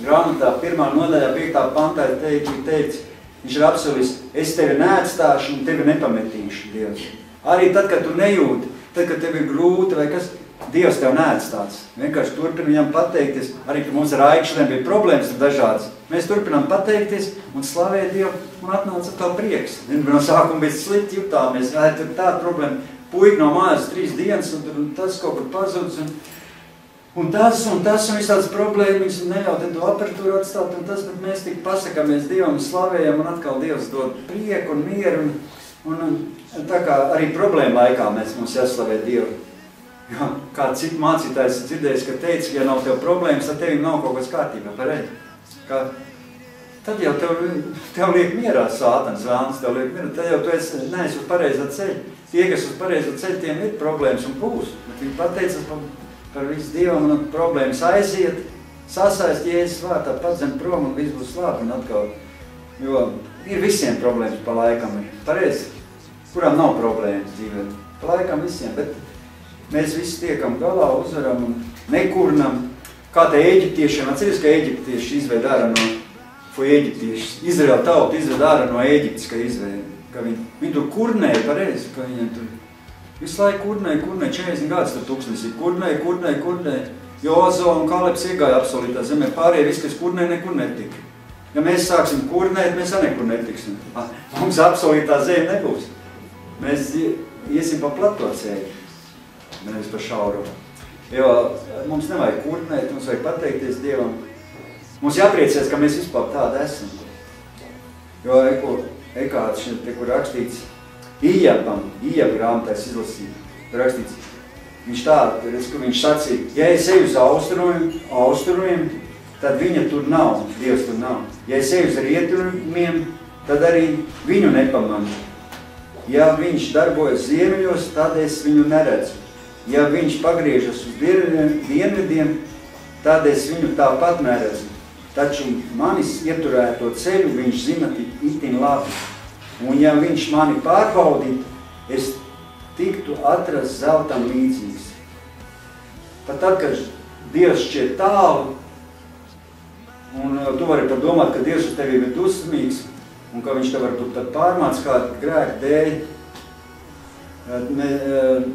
grāmatā, pirmā nodaļā, piektā pantā ir teikt, teicis, viņš ir apsolis, es tevi neatstāšu un tevi nepametīšu, Dievs. Arī tad, kad tu nejūti, tad, kad tev ir grūti vai kas, Dievs tev neatstās. Vienkārši turpina viņam pateikties, arī, ka mums ar aikšaniem bija problēmas dažādas. Mēs turpinām pateikties un slavēt Dievu un atnāca atkal prieks. No sākuma bija slikti jutāmies, tur tāda problēma. Puika no mājas trīs dienas un, un tas kaut kur pazudis. Un, Un tas, un tas, un visādas problēmas, un neļaut to apertūru atstāt, un tas, bet mēs tik pasakāmies Dievam, slavējam, un atkal Dievs dod prieku un mieru, un, un, un tā kā arī problēma laikā mēs mums jāslavē Dievu. Jo, kā citu mācītājs dzirdējis, ka teica, ka ja nav tev problēmas, tad tevim nav kaut kas kārtībā, pareizi. Ka, tad jau tev, tev liek mierā sātans, vēlns, tev liek mierā, tad jau tu esi, neesi uz pareizā ceļa. Tie, kas uz pareizā ceļa, tiem ir problēmas un būs, bet viņi pateicas par par visu Dievam un problēmas aiziet, sasaist Jēzus vārtā, padzem prom un viss būs labi un atkal. Jo ir visiem problēmas pa laikam ir. Pareizi, kurām nav problēmas dzīvē. Pa laikam visiem, bet mēs visi tiekam galā, uzvaram un nekurnam. Kā te eģiptiešiem, atceries, ka eģiptieši izveid ārā no, ko eģiptieši, Izraela tauta izved ārā no Eģiptes, ka izveid, ka viņi, viņi tur kurnēja pareizi, ka viņiem tur visu laiku kurnēja, kurnēja, 40 gadus tur tūkstnesī, kurnēja, kurnēja, kurnēja. Jozo un Kalebs iegāja absolūtā zemē, pārējie viss, kas kurnēja, nekur netika. Ja mēs sāksim kurnēt, mēs arī nekur netiksim. Ah, Mums absolūtā zeme nebūs. Mēs iesim pa plato ceļu, nevis pa šauru. Jo mums nevajag kurnēt, mums vajag pateikties Dievam. Mums jāpriecēs, ka mēs vispār tādi esam. Jo ekāds šeit, te, kur rakstīts, Ījabam, Ījab grāmatais izlasīt, rakstīts, viņš tā, ka viņš sacīja, ja es eju uz austrumiem, austrumiem, tad viņa tur nav, Dievs tur nav. Ja es eju uz rietumiem, tad arī viņu nepamanu. Ja viņš darbojas ziemeļos, tad es viņu neredzu. Ja viņš pagriežas uz dienvidiem, tad es viņu tāpat neredzu. Taču manis ieturēto ceļu viņš zina itin labi. Un ja viņš mani pārbaudītu, es tiktu atrast zeltam līdzīgs. Pat tad, kad Dievs šķiet tālu, un uh, tu vari pat domāt, ka Dievs uz tevi ir dusmīgs, un ka viņš tev varbūt tad pārmāc kādu grēku dēļ, Mē,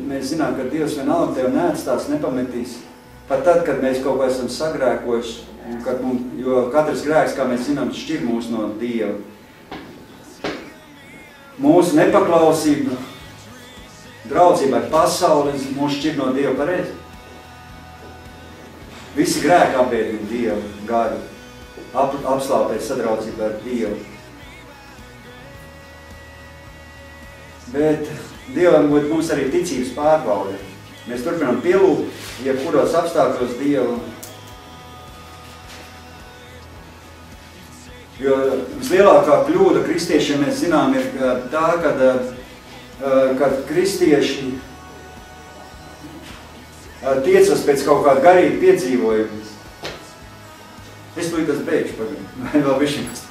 mēs zinām, ka Dievs vienalga tev neatstās, nepametīs. Pat tad, kad mēs kaut ko esam sagrēkojuši, kad mums, jo katrs grēks, kā mēs zinām, šķir mūs no Dieva. Mūsu nepaklausība, draudzība ar pasauli mūs šķir no Dieva pareizi. Visi grēki apbēdina Dievu garu, ap, apslāpēt sadraudzību ar Dievu. Bet Dievam mums arī ticības pārbaude. Mēs turpinām pielūgt, jebkuros apstākļos Dievu. Jo vislielākā kļūda kristiešiem, mēs zinām, ir tā, kad, kad kristieši tiecas pēc kaut kāda garīga piedzīvojuma. Es to tas beigšu pagaidām. Vēl bišķiņas.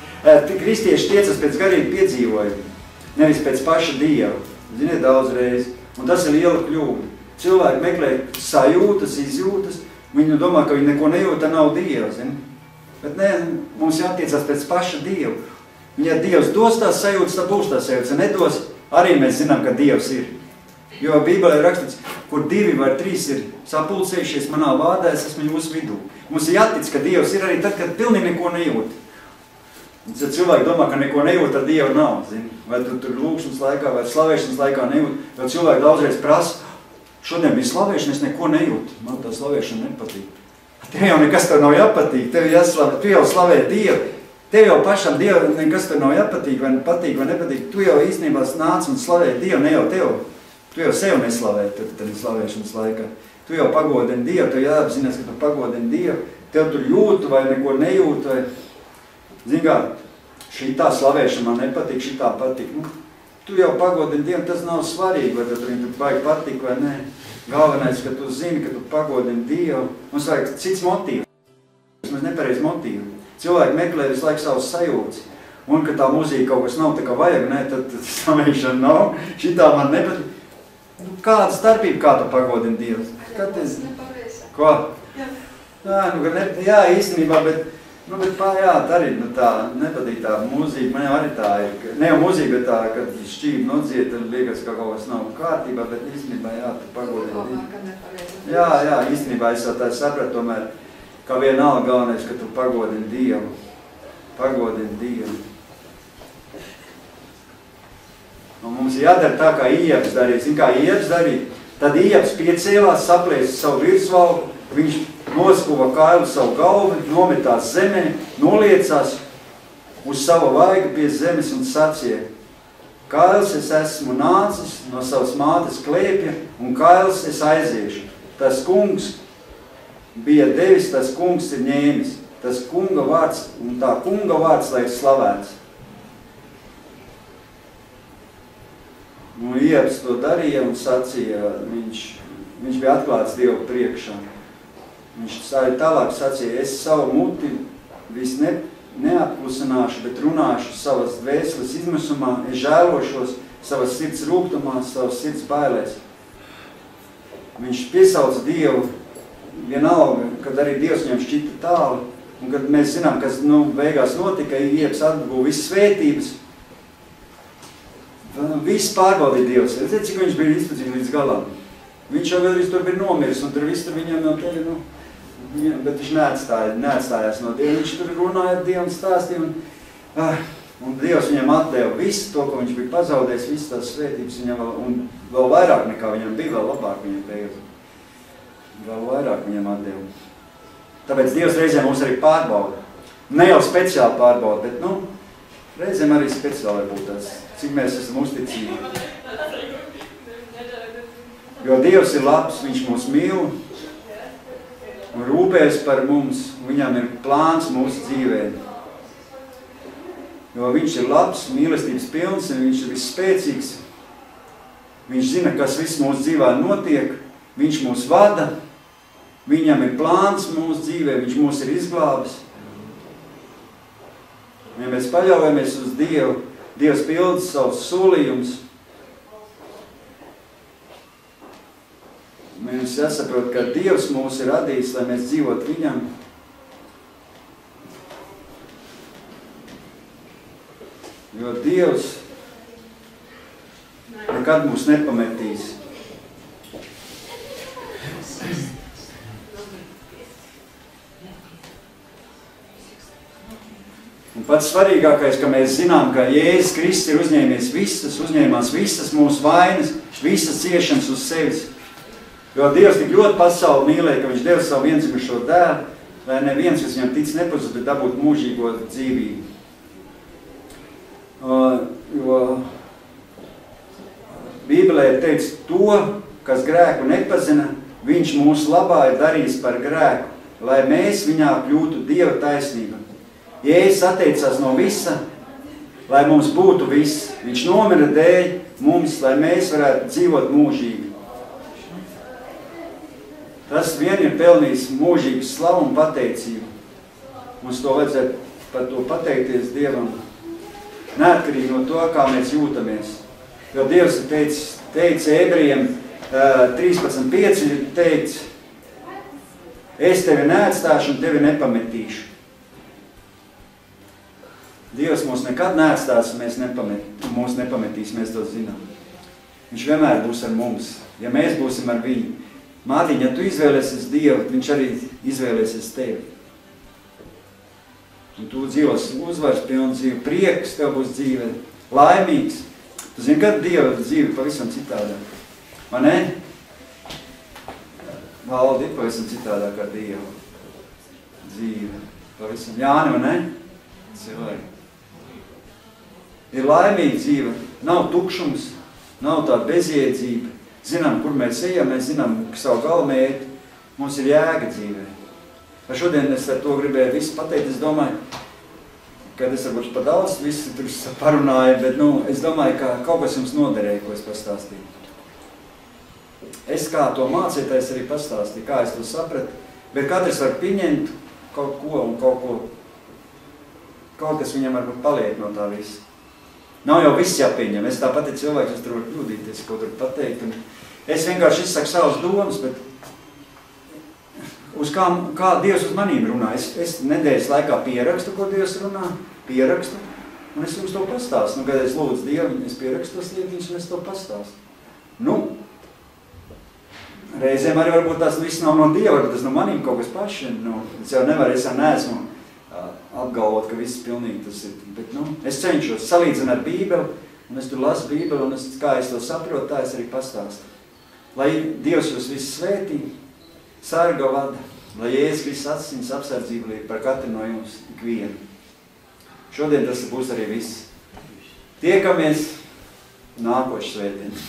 Kristieši tiecas pēc garīga piedzīvojuma, nevis pēc paša Dieva. Ziniet, daudz reizi. Un tas ir liela kļūda. Cilvēki meklē sajūtas, izjūtas, viņi domā, ka viņi neko nejūt, tad nav Dieva, zini. Bet nē, mums jātiecās pēc paša Dieva. Ja Dievs dos tās sajūtas, tad būs tās sajūtas. Ja nedos, arī mēs zinām, ka Dievs ir. Jo Bībelē ir rakstīts, kur divi vai trīs ir sapulcējušies manā vārdā, es esmu jūsu vidū. Mums ir jātic, ka Dievs ir arī tad, kad pilnīgi neko nejūt. Tad cilvēki domā, ka neko nejūt, tad Dieva nav. Zini? Vai tu tur lūkšanas laikā, vai slavēšanas laikā nejūt. Jo cilvēki daudzreiz prasa, šodien bija slavēšana, es neko nejūtu. Man tā slavēšana nepatīk. Tev jau nekas tev nav jāpatīk, tev jāslavē, tu jau slavē Dievu. Tev jau pašam Dievu nekas tev nav jāpatīk, vai patīk, vai nepatīk. Tu jau īstenībā nāc un slavē Dievu, ne jau tev. Tu jau sev neslavē tur, tad slavēšanas laikā. Tu jau pagodini Dievu, tev jāapzinās, ka tu pagodini Dievu. Tev tur jūtu vai neko nejūtu, vai Zini kā, šī tā slavēšana man nepatīk, šī tā patīk. Nu, tu jau pagodini Dievu, tas nav svarīgi, vai tad viņam vajag patīk vai nē. Galvenais, ka tu zini, ka tu pagodini Dievu. Mums vajag cits motīvs. Mums nepareiz motīvu. Cilvēki meklē visu laiku savus sajūtas. Un, ka tā mūzika kaut kas nav tā kā vajag, nē, tad slavēšana nav. Šitā man nepatīk. Nu, kāda starpība, kā tu pagodini Dievu? Skaties. Ko? Jā, nu, ne, jā, īstenībā, bet Nu, bet pā, jā, tā arī nu, tā nepatīk tā mūzika. Man jau arī tā ir, ne jau mūzika, bet tā, kad šķīvi nodziet, tad liekas, ka kaut kas nav kārtībā, bet īstenībā, jā, tu pagodini. Jā, jā, īstenībā es jau tā sapratu tomēr, ka vienalga galvenais, ka tu pagodini Dievu. Pagodini Dievu. Un mums jādara tā, kā Ieps darīja. Zin, kā Ieps darīja? Tad Ieps piecēlās, saplēsa savu virsvalku, viņš noskuva kailu savu galvu, nometās zemē, noliecās uz sava vaiga pie zemes un sacīja, Kails es esmu nācis no savas mātes klēpja, un kails es aiziešu. Tas kungs bija devis, tas kungs ir ņēmis. Tas kunga vārds, un tā kunga vārds, lai slavēts. Un Ieps to darīja un sacīja, viņš viņš bija atklāts Dievu priekšā. Viņš stāja tālāk sacīja, es savu muti viss ne, neapklusināšu, bet runāšu savas dvēseles izmisumā, es žēlošos savas sirds rūgtumā, savas sirds bailēs. Viņš piesauca Dievu vienalga, kad arī Dievs viņam šķita tālu, un kad mēs zinām, kas nu, beigās notika, Ieps atguva visas svētības, viss pārbaudīja Dievs. Redziet, cik viņš bija izpacīgi līdz galam. Viņš jau vēlreiz tur bija nomiris, un tur viss tur viņam no tevi, nu, viņam, bet viņš neatstāja, neatstājās no Dieva. Viņš tur runāja ar Dievu un stāstīja, un, ah, un Dievs viņam atdeva visu to, ko viņš bija pazaudējis, visas tās svētības viņam vēl, un vēl vairāk nekā viņam bija, vēl labāk viņam beigās. Vēl vairāk viņam atdeva. Tāpēc Dievs reizēm mums arī pārbauda. Ne jau speciāli pārbauda, bet, nu, reizēm arī speciāli būtu tas, cik mēs esam uzticīgi. Jo Dievs ir labs, Viņš mūs mīl un rūpēs par mums, Viņam ir plāns mūsu dzīvē. Jo Viņš ir labs, mīlestības pilns, un Viņš ir visspēcīgs. Viņš zina, kas viss mūsu dzīvē notiek, Viņš mūs vada, Viņam ir plāns mūsu dzīvē, Viņš mūs ir izglābis. Ja mēs paļaujamies uz Dievu, Dievs pilda savus solījumus, Mums jāsaprot, ka Dievs mūs ir radījis, lai mēs dzīvot Viņam. Jo Dievs nekad mūs nepametīs. Un pats svarīgākais, ka mēs zinām, ka Jēzus Kristus ir uzņēmies visas, uzņēmās visas mūsu vainas, visas ciešanas uz sevis. Jo Dievs tik ļoti pasauli mīlēja, ka viņš deva savu vienzimušo dēlu, lai neviens, kas viņam tic, nepazūd, bet dabūt mūžīgo dzīvību. Uh, jo Bībelē ir teicis to, kas grēku nepazina, viņš mūsu labā ir darījis par grēku, lai mēs viņā kļūtu Dieva taisnība. Jēzus atteicās no visa, lai mums būtu viss. Viņš nomira dēļ mums, lai mēs varētu dzīvot mūžīgi. Tas vien ir pelnījis mūžīgu slavu un pateicību. Mums to vajadzētu par to pateikties Dievam. Neatkarīgi no to, kā mēs jūtamies. Jo Dievs ir teicis, teica ebrejiem 13.5 ir teicis, es tevi neatstāšu un tevi nepametīšu. Dievs mūs nekad neatstās, mēs nepamet, mūs nepametīs, mēs to zinām. Viņš vienmēr būs ar mums, ja mēs būsim ar viņu. Mātiņa, ja tu izvēlēsies Dievu, viņš arī izvēlēsies tevi. Un tu dzīvos uzvars pilnu dzīvi, prieks tev būs dzīve, laimīgs. Tu zini, kad Dieva dzīve pavisam citādā. Vai ne? Valdi pavisam citādā kā Dieva dzīve. Pavisam Jāni, vai ne? Cilvēki. Ir laimīga dzīve, nav tukšums, nav tāda bezjēdzība. Zinām, kur mēs ejam, mēs zinām savu galvmērķi, mums ir jēga dzīvē. Ar šodien es ar to gribēju visu pateikt, es domāju, kad es varbūt pa daudz visu tur parunāju, bet nu, es domāju, ka kaut kas jums noderēja, ko es pastāstīju. Es kā to mācītājs arī pastāstīju, kā es to sapratu, bet katrs var pieņemt kaut ko un kaut ko, kaut kas viņam varbūt paliek no tā visa. Nav jau viss jāpieņem. Es tāpat ir cilvēks, es tur varu kļūdīties, ko tur pateikt. Un es vienkārši izsaku savas domas, bet uz kā, kā Dievs uz manīm runā. Es, es nedēļas laikā pierakstu, ko Dievs runā, pierakstu, un es jums to pastāstu. Nu, kad es lūdzu Dievu, es pierakstu tos lietiņus, un es to pastāstu. Nu, reizēm arī varbūt tas viss nav no Dieva, varbūt tas no manīm kaut kas paši. Nu, es jau nevaru, es jau neesmu apgalvot, ka viss pilnīgi tas ir. Bet, nu, es cenšos salīdzināt Bībeli, un es tur lasu Bībeli, un es, kā es to saprotu, tā es arī pastāstu. Lai Dievs jūs visus svētī, sarga vada, lai Jēzus viss asins apsardzību liek par katru no jums ikvienu. Šodien tas būs arī viss. Tiekamies nākošu svētdienu.